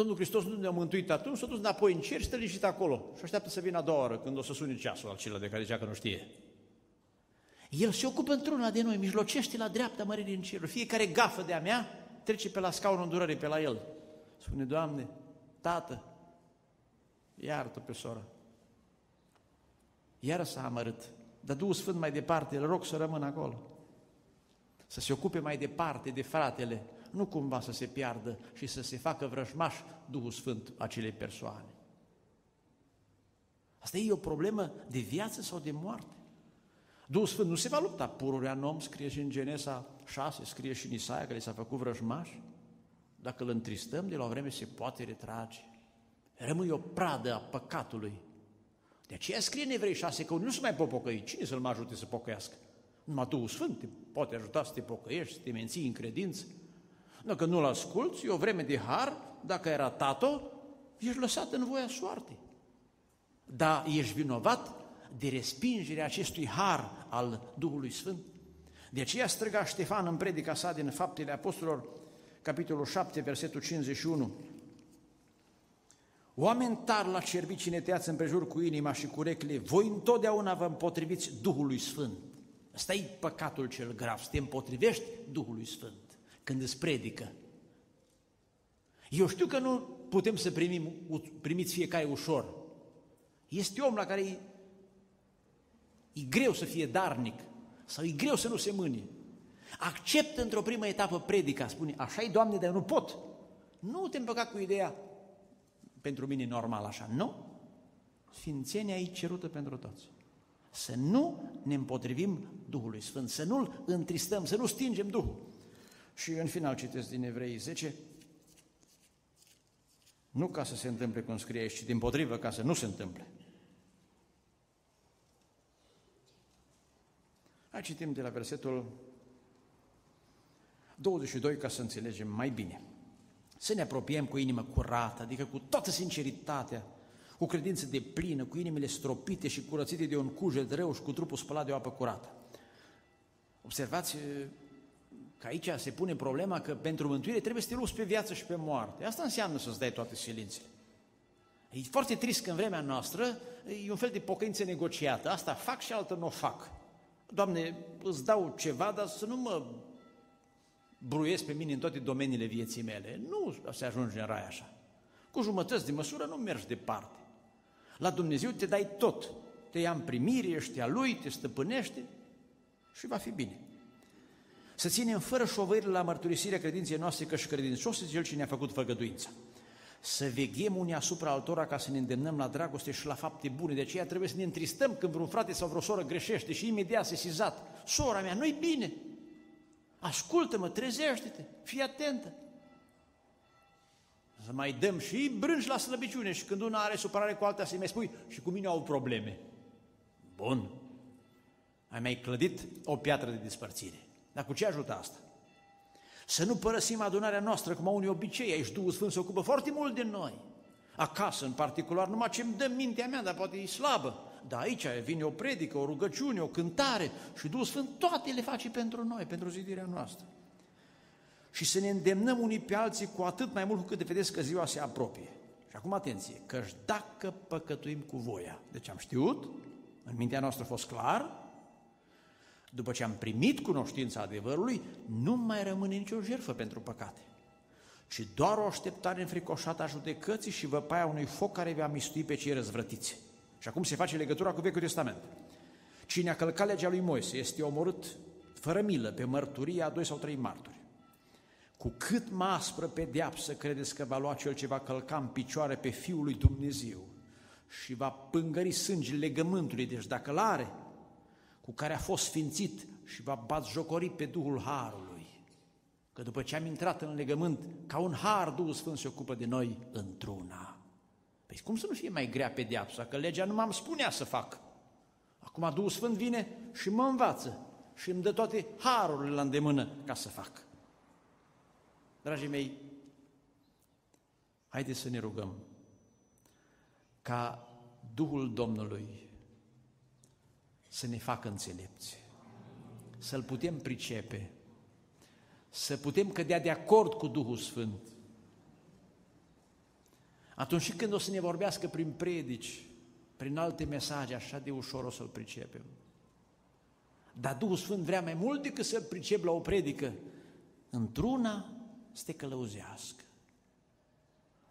Domnul Hristos nu ne-a mântuit atunci, s-a dus înapoi în cer și stă liniștit acolo și așteaptă să vină a doua oră, când o să sune ceasul acela de care zicea că nu știe. El se ocupă într-una de noi, mijlocește la dreapta măririi în cer. Fiecare gafă de-a mea trece pe la scaunul îndurării, pe la el. Spune, Doamne, Tată, iartă pe sora. Iară s-a amărât, dar Duhul Sfânt mai departe, îl rog să rămână acolo. Să se ocupe mai departe de fratele, nu cumva să se piardă și să se facă vrăjmaș Duhul Sfânt acelei persoane. Asta e o problemă de viață sau de moarte. Duhul Sfânt nu se va lupta pururea în om, scrie și în Genesa 6, scrie și în Isaia, care s-a făcut vrăjmaș. Dacă îl întristăm, de la o vreme se poate retrage. Rămâi o pradă a păcatului. De aceea scrie în Evrei 6 că nu se mai pot pocăi. Cine să-l mai ajute să pocăiască? Numai Duhul Sfânt te poate ajuta să te pocăiești, să te menții în credință. Dacă nu-l asculți, e o vreme de har, dacă era tato, ești lăsat în voia soartei. Dar ești vinovat de respingerea acestui har al Duhului Sfânt. De aceea străga Ștefan în predica sa din Faptele Apostolilor, capitolul 7, versetul 51. Oameni tari la cerbi cine teați împrejur cu inima și cu recle, voi întotdeauna vă împotriviți Duhului Sfânt. Ăsta e păcatul cel grav, să te împotrivești Duhului Sfânt când îți predică. Eu știu că nu putem să primim, primiți fiecare ușor. Este om la care e, e greu să fie darnic sau e greu să nu se mânie. Acceptă într-o primă etapă predica, spune, așa e, Doamne, dar eu nu pot. Nu te împăca cu ideea, pentru mine normal așa, nu. Sfințenia e cerută pentru toți. Să nu ne împotrivim Duhului Sfânt, să nu-L întristăm, să nu stingem Duhul. Și în final citesc din Evrei 10, nu ca să se întâmple cum scrie aici, ci din potrivă ca să nu se întâmple. Hai citim de la versetul 22 ca să înțelegem mai bine. Să ne apropiem cu inimă curată, adică cu toată sinceritatea, cu credință de plină, cu inimile stropite și curățite de un cujet rău și cu trupul spălat de o apă curată. Observați că aici se pune problema că pentru mântuire trebuie să te lupți pe viață și pe moarte. Asta înseamnă să-ți dai toate silințele. E foarte trist că în vremea noastră e un fel de pocăință negociată. Asta fac și altă nu o fac. Doamne, îți dau ceva, dar să nu mă bruiesc pe mine în toate domeniile vieții mele. Nu se ajunge în rai așa. Cu jumătăți de măsură nu mergi departe. La Dumnezeu te dai tot. Te ia în primire, ești a Lui, te stăpânește și va fi bine. Să ținem fără șovăire la mărturisirea credinței noastre că și credincios este Cel ce ne-a făcut făgăduința. Să veghem unii asupra altora ca să ne îndemnăm la dragoste și la fapte bune. De aceea trebuie să ne întristăm când vreun frate sau vreo soră greșește și imediat se sizat. Sora mea, nu-i bine. Ascultă-mă, trezește-te, fii atentă. Să mai dăm și brânci la slăbiciune și când una are supărare cu alta să-i mai spui și cu mine au probleme. Bun. Ai mai clădit o piatră de dispărțire. Dar cu ce ajută asta? Să nu părăsim adunarea noastră cum au unii obicei, aici Duhul Sfânt se ocupă foarte mult de noi. Acasă, în particular, numai ce-mi dă mintea mea, dar poate e slabă. Dar aici vine o predică, o rugăciune, o cântare și Duhul Sfânt toate le face pentru noi, pentru zidirea noastră. Și să ne îndemnăm unii pe alții cu atât mai mult cu cât de vedeți că ziua se apropie. Și acum atenție, că dacă păcătuim cu voia, deci am știut, în mintea noastră a fost clar, după ce am primit cunoștința adevărului, nu mai rămâne nicio jertfă pentru păcate, ci doar o așteptare înfricoșată a judecății și văpaia unui foc care va mistui pe cei răzvrătiți. Și acum se face legătura cu Vechiul Testament. Cine a călcat legea lui Moise este omorât fără milă pe mărturia a doi sau trei martori. Cu cât mai aspră pedeapsă credeți că va lua cel ce va călca în picioare pe Fiul lui Dumnezeu și va pângări sângele legământului, deci dacă l-are, cu care a fost sfințit și va jocori pe Duhul Harului. Că după ce am intrat în legământ, ca un har, Duhul Sfânt se ocupă de noi într-una. Păi cum să nu fie mai grea pedeapsa? Că legea nu m-am spunea să fac. Acum Duhul Sfânt vine și mă învață și îmi dă toate harurile la îndemână ca să fac. Dragii mei, haideți să ne rugăm ca Duhul Domnului să ne facă înțelepți, să-L putem pricepe, să putem cădea de acord cu Duhul Sfânt. Atunci și când o să ne vorbească prin predici, prin alte mesaje, așa de ușor o să-L pricepem. Dar Duhul Sfânt vrea mai mult decât să-L pricep la o predică, într-una să te călăuzească.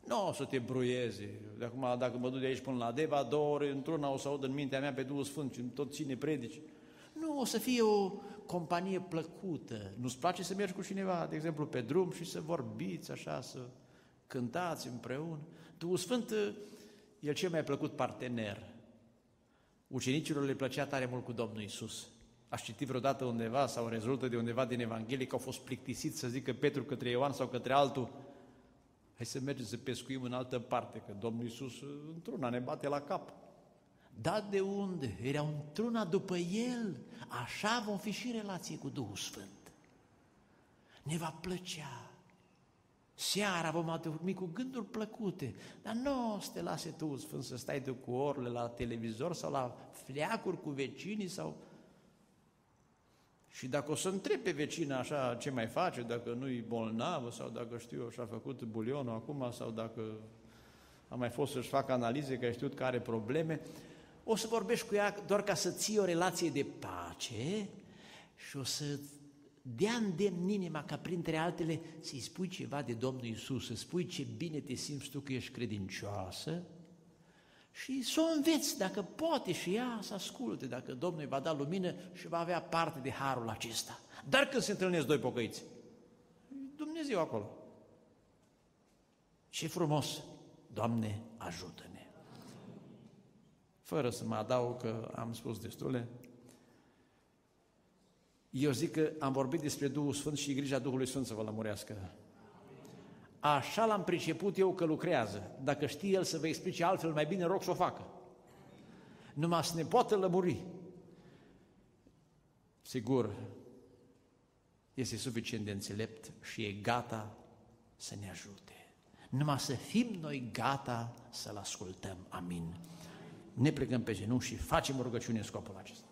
Nu o să te bruieze. De acum, dacă mă duc de aici până la Deva, două ori într-una o să aud în mintea mea pe Duhul Sfânt și tot ține predici. Nu, o să fie o companie plăcută. Nu-ți place să mergi cu cineva, de exemplu, pe drum și să vorbiți așa, să cântați împreună. Duhul Sfânt e cel mai plăcut partener. Ucenicilor le plăcea tare mult cu Domnul Isus. Aș citi vreodată undeva sau rezultă de undeva din Evanghelie că au fost plictisiți să zică Petru către Ioan sau către altul Hai să mergem să pescuim în altă parte, că Domnul Iisus într-una ne bate la cap. Da de unde? Era într-una după El. Așa vom fi și relație cu Duhul Sfânt. Ne va plăcea. Seara vom adormi cu gânduri plăcute, dar nu o să te lase tu, Sfânt, să stai tu cu orele la televizor sau la fleacuri cu vecinii sau și dacă o să întreb pe vecina așa ce mai face, dacă nu-i bolnavă sau dacă știu și-a făcut bulionul acum sau dacă a mai fost să-și facă analize că ai știut că are probleme, o să vorbești cu ea doar ca să ții o relație de pace și o să dea îndemn inima ca printre altele să-i spui ceva de Domnul Isus, să spui ce bine te simți tu că ești credincioasă, și să o înveți, dacă poate și ea să asculte, dacă Domnul îi va da lumină și va avea parte de harul acesta. Dar când se întâlnesc doi pocăiți, Dumnezeu acolo. Ce frumos! Doamne, ajută-ne! Fără să mă adaug că am spus destule, eu zic că am vorbit despre Duhul Sfânt și grija Duhului Sfânt să vă lămurească. Așa l-am priceput eu că lucrează. Dacă știe el să vă explice altfel, mai bine rog să o facă. Numai să ne poată lămuri. Sigur, este suficient de înțelept și e gata să ne ajute. Numai să fim noi gata să-L ascultăm. Amin. Ne plecăm pe genunchi și facem o rugăciune în scopul acesta.